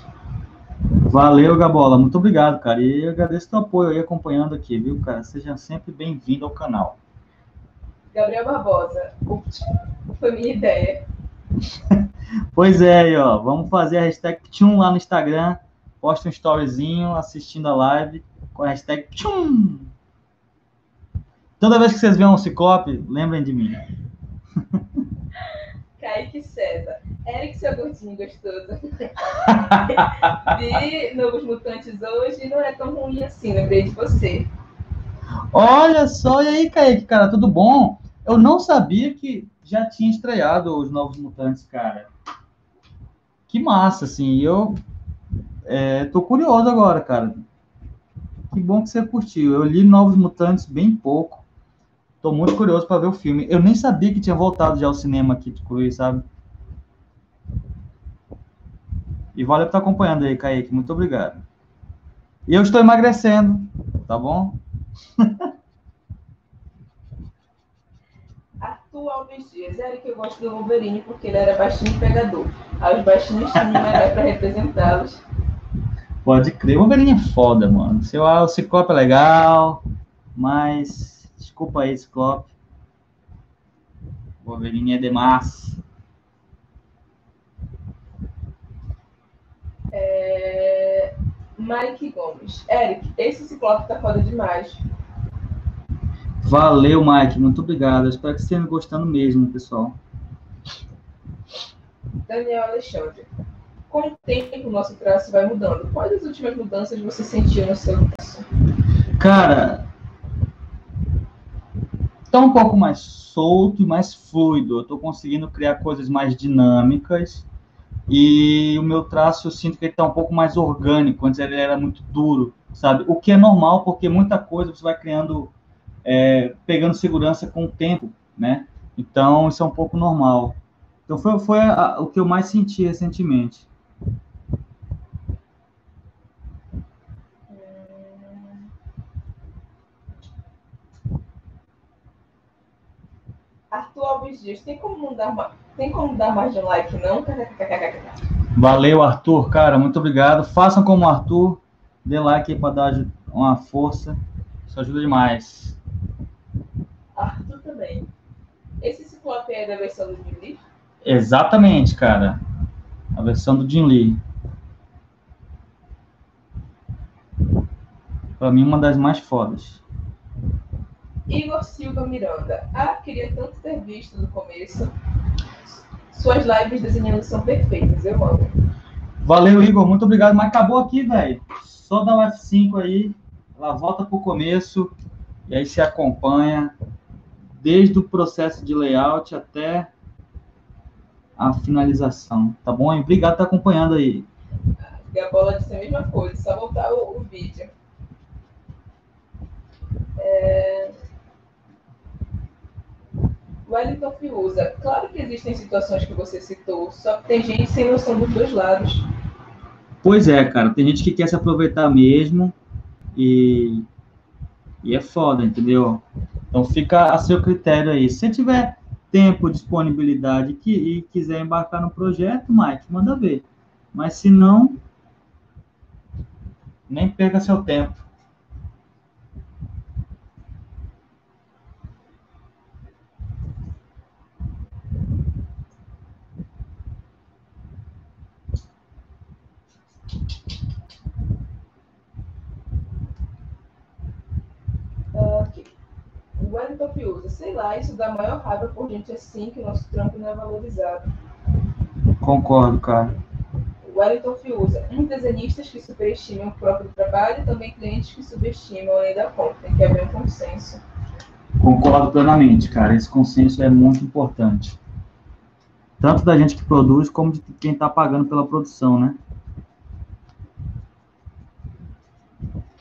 Valeu, Gabola, muito obrigado, cara. E eu agradeço o teu apoio aí acompanhando aqui, viu, cara? Seja sempre bem-vindo ao canal. Gabriel Barbosa. Foi minha ideia. Pois é, aí, ó, vamos fazer a hashtag Tchum lá no Instagram. Posta um storyzinho assistindo a live com a hashtag Tchum. Toda vez que vocês veem um ciclope, lembrem de mim. Kaique César. Eric, seu gordinho gostoso. Vi Novos Mutantes hoje e não é tão ruim assim, lembrei de você. Olha só, e aí, Kaique, cara, tudo bom? Eu não sabia que já tinha estreado os Novos Mutantes, cara. Que massa, assim. Eu é, tô curioso agora, cara. Que bom que você curtiu. Eu li Novos Mutantes bem pouco. Tô muito curioso para ver o filme. Eu nem sabia que tinha voltado já ao cinema aqui de Cruz, sabe? E valeu por estar acompanhando aí, Kaique. Muito obrigado. E eu estou emagrecendo, tá bom? Arthur Alves Dias. Eric, eu gosto do Wolverine porque ele era baixinho e pegador. Aí os baixinhos tinham melhor para representá-los. Pode crer. O Wolverine é foda, mano. Seu, o Ciclope é legal, mas. Desculpa aí, Ciclope. O Wolverine é demais. É... Mike Gomes. Eric, esse ciclope tá foda demais. Valeu, Mike. Muito obrigado. Eu espero que você esteja gostando mesmo, pessoal. Daniel Alexandre. Com o tempo, o nosso traço vai mudando. Quais as últimas mudanças você sentiu no seu traço? Cara, tá um pouco mais solto e mais fluido. Eu tô conseguindo criar coisas mais dinâmicas. E o meu traço, eu sinto que ele tá um pouco mais orgânico. Antes ele era muito duro, sabe? O que é normal, porque muita coisa você vai criando, é, pegando segurança com o tempo, né? Então, isso é um pouco normal. Então, foi, foi a- o que eu mais senti recentemente. Arthur Alves Dias, tem como dar, tem como dar mais de um like, não? Valeu, Arthur, cara, muito obrigado. Façam como o Arthur, dê like aí para dar uma força. Isso ajuda demais. Arthur também. Esse ciclope é da versão do Jim Lee? Exatamente, cara. A versão do Jim Lee. Pra mim, uma das mais fodas. Igor Silva Miranda. Ah, queria tanto ter visto no começo. Suas lives desenhando são perfeitas, eu amo. Valeu, Igor, muito obrigado. Mas acabou aqui, velho. Só dá o F5 aí, ela volta pro começo, e aí se acompanha desde o processo de layout até a finalização, tá bom? E obrigado por estar acompanhando aí. Gabola disse a mesma coisa, só voltar o, o vídeo. É, Wellington Fiuza, claro que existem situações que você citou, só que tem gente sem noção dos dois lados. Pois é, cara, tem gente que quer se aproveitar mesmo e, e é foda, entendeu? Então fica a seu critério aí. Se tiver tempo, disponibilidade que, e quiser embarcar no projeto, Mike, manda ver. Mas se não, nem perca seu tempo. Wellington Fiuza, sei lá, isso dá maior raiva por gente assim que o nosso trampo não é valorizado. Concordo, cara. Wellington Fiuza, uns desenhistas que superestimam o próprio trabalho e também clientes que subestimam além da conta. Tem que haver um consenso. Concordo plenamente, cara. Esse consenso é muito importante. Tanto da gente que produz, como de quem está pagando pela produção, né?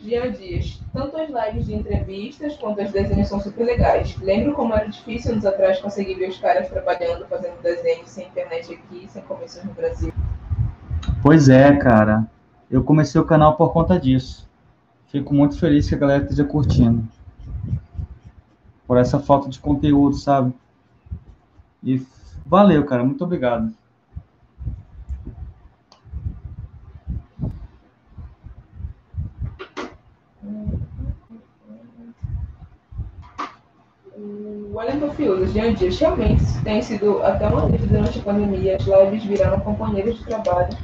Jean Dias, tanto as lives de entrevistas quanto as desenhos são super legais. Lembro como era difícil anos atrás conseguir ver os caras trabalhando, fazendo desenhos sem internet aqui, sem comissões no Brasil. Pois é, cara. Eu comecei o canal por conta disso. Fico muito feliz que a galera esteja curtindo. Por essa falta de conteúdo, sabe? E valeu, cara. Muito obrigado. O Wellington Dias, realmente tem sido até uma alívio durante a pandemia. As lives viraram companheiros de trabalho.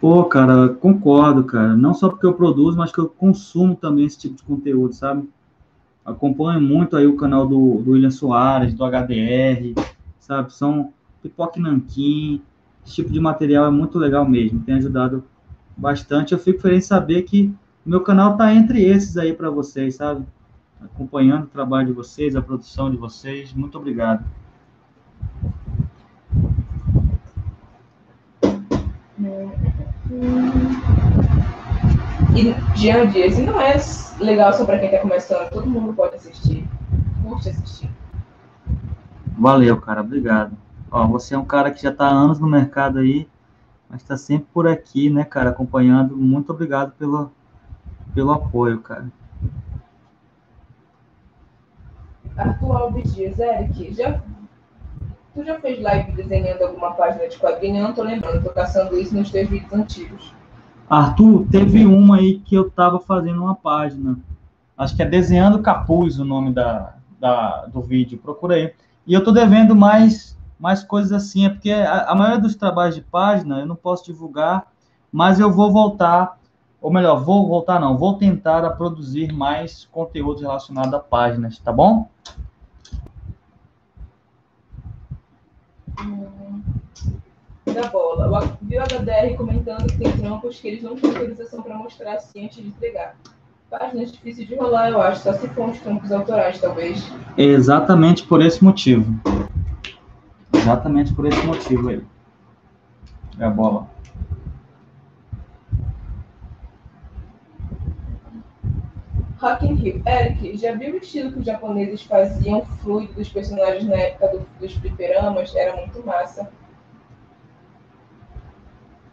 Pô, cara, concordo, cara. Não só porque eu produzo, mas que eu consumo também esse tipo de conteúdo, sabe? Acompanho muito aí o canal do, do William Soares, do HDR, sabe? São pipoque nanquim. Esse tipo de material é muito legal mesmo. Tem ajudado bastante. Eu fico feliz em saber que meu canal tá entre esses aí para vocês, sabe? Acompanhando o trabalho de vocês, a produção de vocês. Muito obrigado. E Jean Dias, e não é legal só para quem está começando, todo mundo pode assistir. Curte assistir. Valeu, cara, obrigado. Ó, você é um cara que já está há anos no mercado aí, mas está sempre por aqui, né, cara, acompanhando. Muito obrigado pelo, pelo apoio, cara. Arthur Alves Dias, Eric, já, tu já fez live desenhando alguma página de quadrinho? Eu não tô lembrando, tô caçando isso nos teus vídeos antigos. Arthur, teve uma aí que eu tava fazendo uma página. Acho que é Desenhando Capuz o nome da, da, do vídeo. Procura aí. E eu tô devendo mais, mais coisas assim, é porque a, a maioria dos trabalhos de página eu não posso divulgar, mas eu vou voltar ou melhor, vou voltar não, vou tentar a produzir mais conteúdo relacionado a páginas, tá bom? Hum, da bola. Viu a HDR comentando que tem trampos que eles não têm autorização para mostrar assim antes de entregar. Páginas difíceis de rolar, eu acho, só se for uns trampos autorais, talvez. Exatamente por esse motivo. Exatamente por esse motivo aí. É a bola. Rock in Rio. Eric, já viu o estilo que os japoneses faziam fluido dos personagens na época do, dos fliperamas? Era muito massa.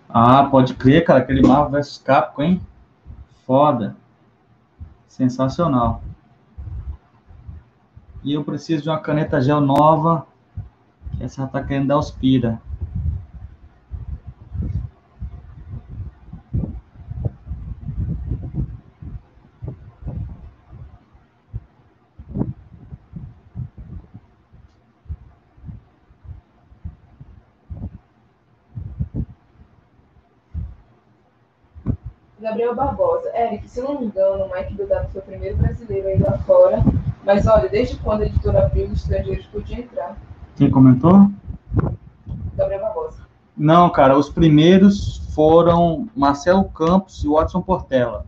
Ah, pode crer, cara. Aquele Marvel vs Capcom, hein? Foda. Sensacional. E eu preciso de uma caneta gel nova. Essa tá querendo dar os pira. Gabriel Se não me engano, o Mike Deodato foi o primeiro brasileiro aí lá fora. Mas olha, desde quando a editora abriu, os estrangeiros podiam entrar? Quem comentou? Gabriel Barbosa. Não, cara, os primeiros foram Marcelo Campos e Watson Portela.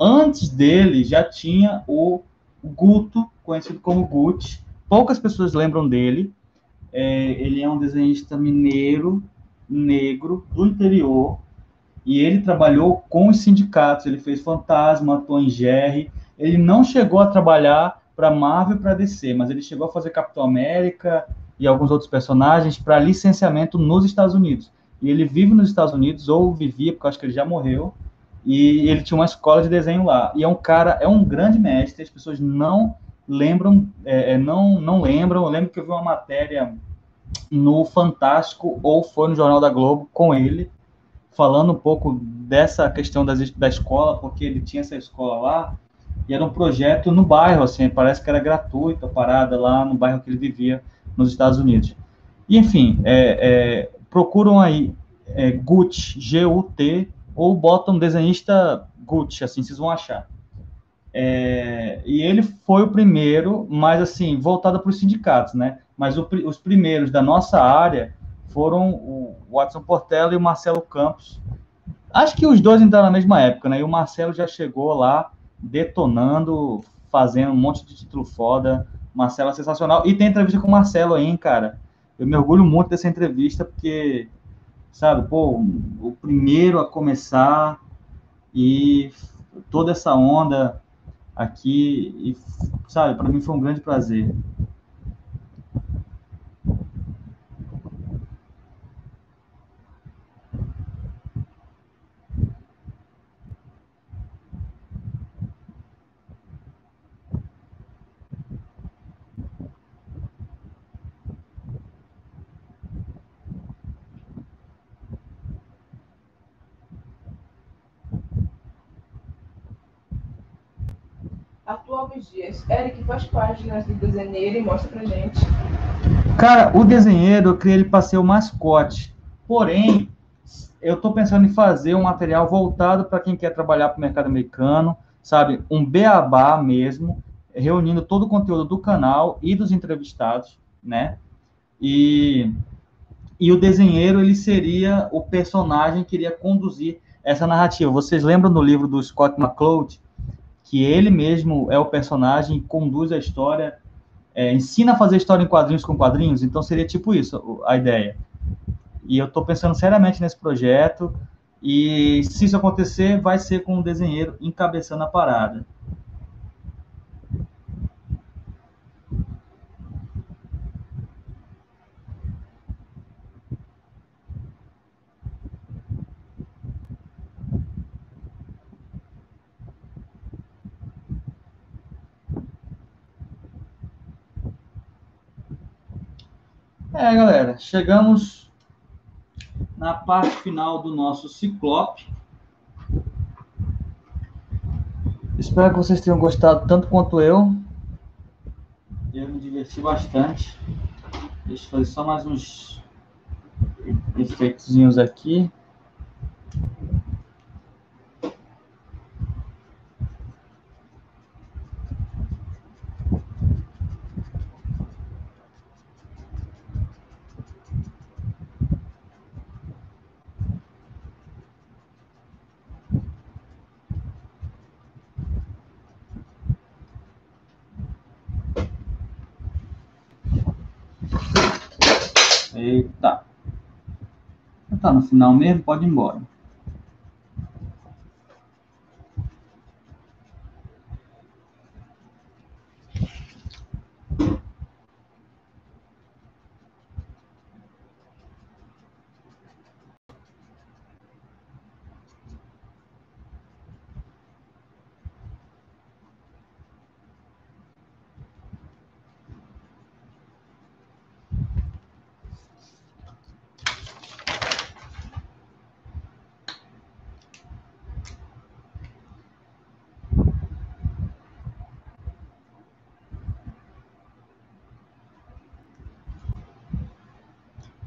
Antes dele já tinha o Guto, conhecido como Gucci. Poucas pessoas lembram dele. É, ele é um desenhista mineiro, negro, do interior, e ele trabalhou com os sindicatos, ele fez Fantasma, atuou GR, ele não chegou a trabalhar para Marvel e para DC, mas ele chegou a fazer Capitão América e alguns outros personagens para licenciamento nos Estados Unidos. E ele vive nos Estados Unidos, ou vivia, porque acho que ele já morreu, e ele tinha uma escola de desenho lá. E é um cara, é um grande mestre, as pessoas não lembram, é, é não, não lembram. Eu lembro que eu vi uma matéria no Fantástico, ou foi no Jornal da Globo, com ele, falando um pouco dessa questão das, da escola, porque ele tinha essa escola lá, e era um projeto no bairro, assim, parece que era gratuito a parada lá no bairro que ele vivia, nos Estados Unidos. E, enfim, é, é, procuram aí é, Gut, G-U-T, ou botam desenhista Gut, assim vocês vão achar. É, e ele foi o primeiro, mas assim, voltado para os sindicatos, né? Mas o, os primeiros da nossa área foram o Watson Portela e o Marcelo Campos. Acho que os dois entraram na mesma época, né? E o Marcelo já chegou lá detonando, fazendo um monte de título foda. Marcelo é sensacional. E tem entrevista com o Marcelo aí, hein, cara. Eu me orgulho muito dessa entrevista, porque, sabe, pô, o primeiro a começar e toda essa onda aqui, e, sabe, para mim foi um grande prazer. Atualmente dias. Eric, faz páginas do desenheiro e mostra pra gente. Cara, o desenheiro, eu criei ele para ser o mascote. Porém, eu estou pensando em fazer um material voltado para quem quer trabalhar para o mercado americano, sabe? Um beabá mesmo, reunindo todo o conteúdo do canal e dos entrevistados, né? E, e o desenheiro, ele seria o personagem que iria conduzir essa narrativa. Vocês lembram do livro do Scott McCloud, que ele mesmo é o personagem, conduz a história, é, ensina a fazer história em quadrinhos com quadrinhos, então seria tipo isso a ideia. E eu estou pensando seriamente nesse projeto, e se isso acontecer, vai ser com o um desenheiro encabeçando a parada. É, galera, chegamos na parte final do nosso ciclope. Espero que vocês tenham gostado tanto quanto eu. Eu me diverti bastante. Deixa eu fazer só mais uns efeitos aqui. Tá no final mesmo, pode ir embora.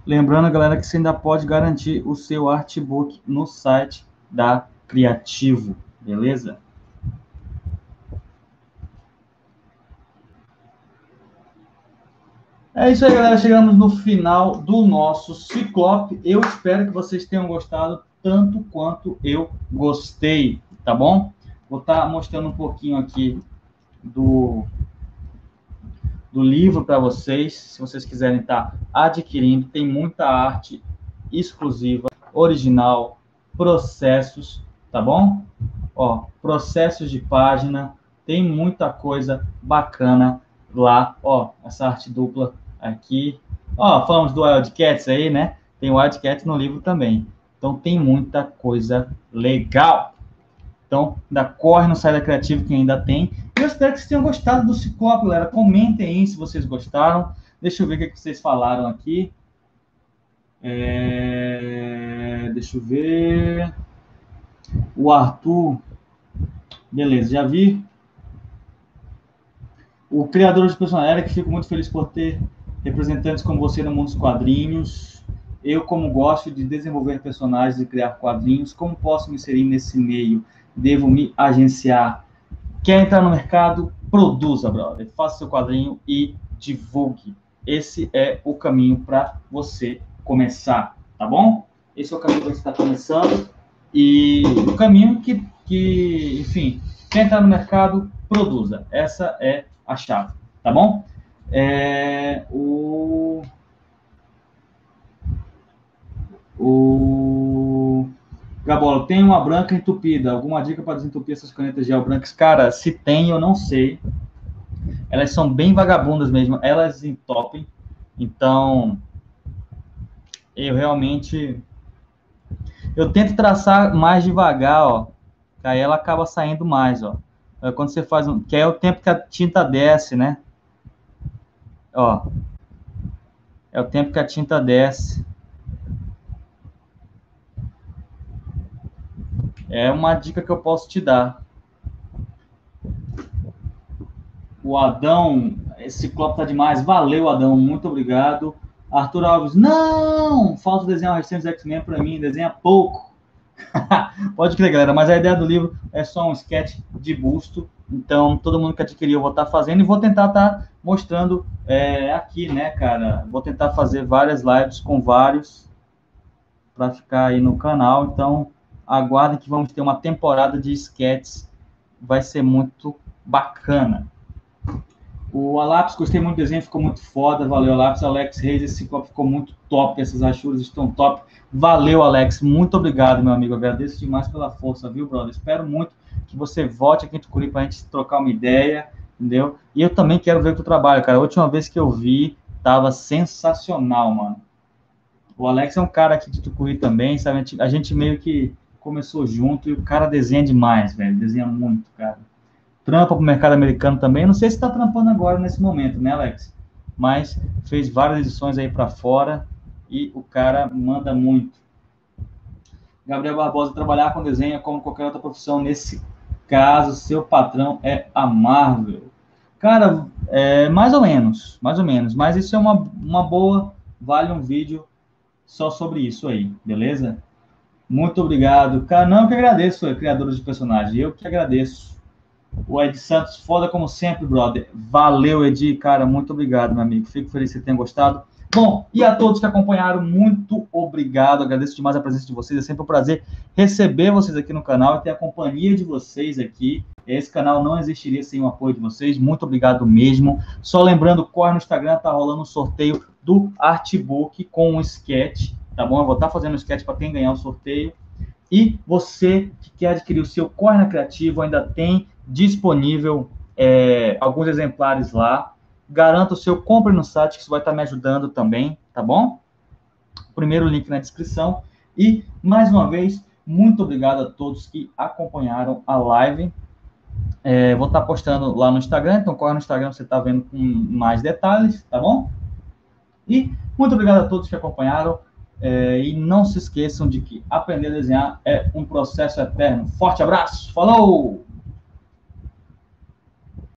Lembrando, galera, que você ainda pode garantir o seu artbook no site da Criativo, beleza? É isso aí, galera. Chegamos no final do nosso Ciclope. Eu espero que vocês tenham gostado tanto quanto eu gostei, tá bom? Vou estar tá mostrando um pouquinho aqui do do livro para vocês, se vocês quiserem estar tá adquirindo. Tem muita arte exclusiva, original, processos, tá bom? Ó, processos de página, Tem muita coisa bacana lá. Ó, essa arte dupla aqui. Ó, falamos do Wildcats aí, né? Tem Wildcats no livro também. Então tem muita coisa legal. Então, ainda corre no Saída Criativo que ainda tem. Espero que vocês tenham gostado do Ciclope, galera. Comentem aí se vocês gostaram. Deixa eu ver o que vocês falaram aqui. É... Deixa eu ver. O Arthur. Beleza, já vi. O criador de personagem, que fico muito feliz por ter representantes como você no mundo dos quadrinhos. Eu, como gosto de desenvolver personagens e criar quadrinhos, como posso me inserir nesse meio? Devo me agenciar? Quer entrar no mercado? Produza, brother. Faça seu quadrinho e divulgue. Esse é o caminho para você começar, tá bom? Esse é o caminho que você está começando e o caminho que, que, enfim, quer entrar no mercado, produza. Essa é a chave, tá bom? É, o Gabola, tem uma branca entupida. Alguma dica para desentupir essas canetas gel brancas? Cara, se tem, eu não sei. Elas são bem vagabundas mesmo. Elas entopem. Então, eu realmente eu tento traçar mais devagar, ó. Que aí ela acaba saindo mais, ó. É quando você faz um, que é o tempo que a tinta desce, né? Ó. É o tempo que a tinta desce. É uma dica que eu posso te dar. O Adão, esse copo tá demais. Valeu, Adão. Muito obrigado. Arthur Alves, não! Falta desenhar o restante X-Men para mim, desenha pouco. Pode crer, galera, mas a ideia do livro é só um sketch de busto. Então, todo mundo que adquiriu, eu vou estar tá fazendo e vou tentar estar tá mostrando é, aqui, né, cara? Vou tentar fazer várias lives com vários para ficar aí no canal. Então, aguardem que vamos ter uma temporada de sketches. Vai ser muito bacana. O Alaps, gostei muito do desenho, ficou muito foda. Valeu, Alaps. Alex Reis, esse copo ficou muito top. Essas achuras estão top. Valeu, Alex. Muito obrigado, meu amigo. Agradeço demais pela força, viu, brother? Espero muito que você volte aqui em Tucuri para a gente trocar uma ideia, entendeu? E eu também quero ver o teu trabalho, cara. A última vez que eu vi, tava sensacional, mano. O Alex é um cara aqui de Tucuri também, sabe? A gente, a gente meio que começou junto e o cara desenha demais, velho. Desenha muito, cara trampa para o mercado americano também. Não sei se está trampando agora nesse momento, né, Alex? Mas fez várias edições aí para fora e o cara manda muito. Gabriel Barbosa, trabalhar com desenho é como qualquer outra profissão. Nesse caso, seu patrão é a Marvel. Cara, é, mais ou menos, mais ou menos. Mas isso é uma, uma boa, vale um vídeo só sobre isso aí, beleza? Muito obrigado. Cara, não, eu que agradeço, criadores de personagem. Eu que agradeço. O Ed Santos, foda como sempre, brother. Valeu, Edi, cara, muito obrigado, meu amigo. Fico feliz que você tenha gostado. Bom, e a todos que acompanharam, muito obrigado. Agradeço demais a presença de vocês. É sempre um prazer receber vocês aqui no canal e ter a companhia de vocês aqui. Esse canal não existiria sem o apoio de vocês. Muito obrigado mesmo. Só lembrando, corre no Instagram, tá rolando um sorteio do Artbook com um sketch, tá bom? Eu vou estar tá fazendo um sketch para quem ganhar o sorteio. E você que quer adquirir o seu Corna Criativo, ainda tem disponível é, alguns exemplares lá. Garanta o seu, compre no site, que isso vai estar me ajudando também, tá bom? Primeiro link na descrição. E, mais uma vez, muito obrigado a todos que acompanharam a live. É, vou estar postando lá no Instagram, então corre no Instagram, você está vendo com mais detalhes, tá bom? E muito obrigado a todos que acompanharam. É, e não se esqueçam de que aprender a desenhar é um processo eterno. Forte abraço, falou!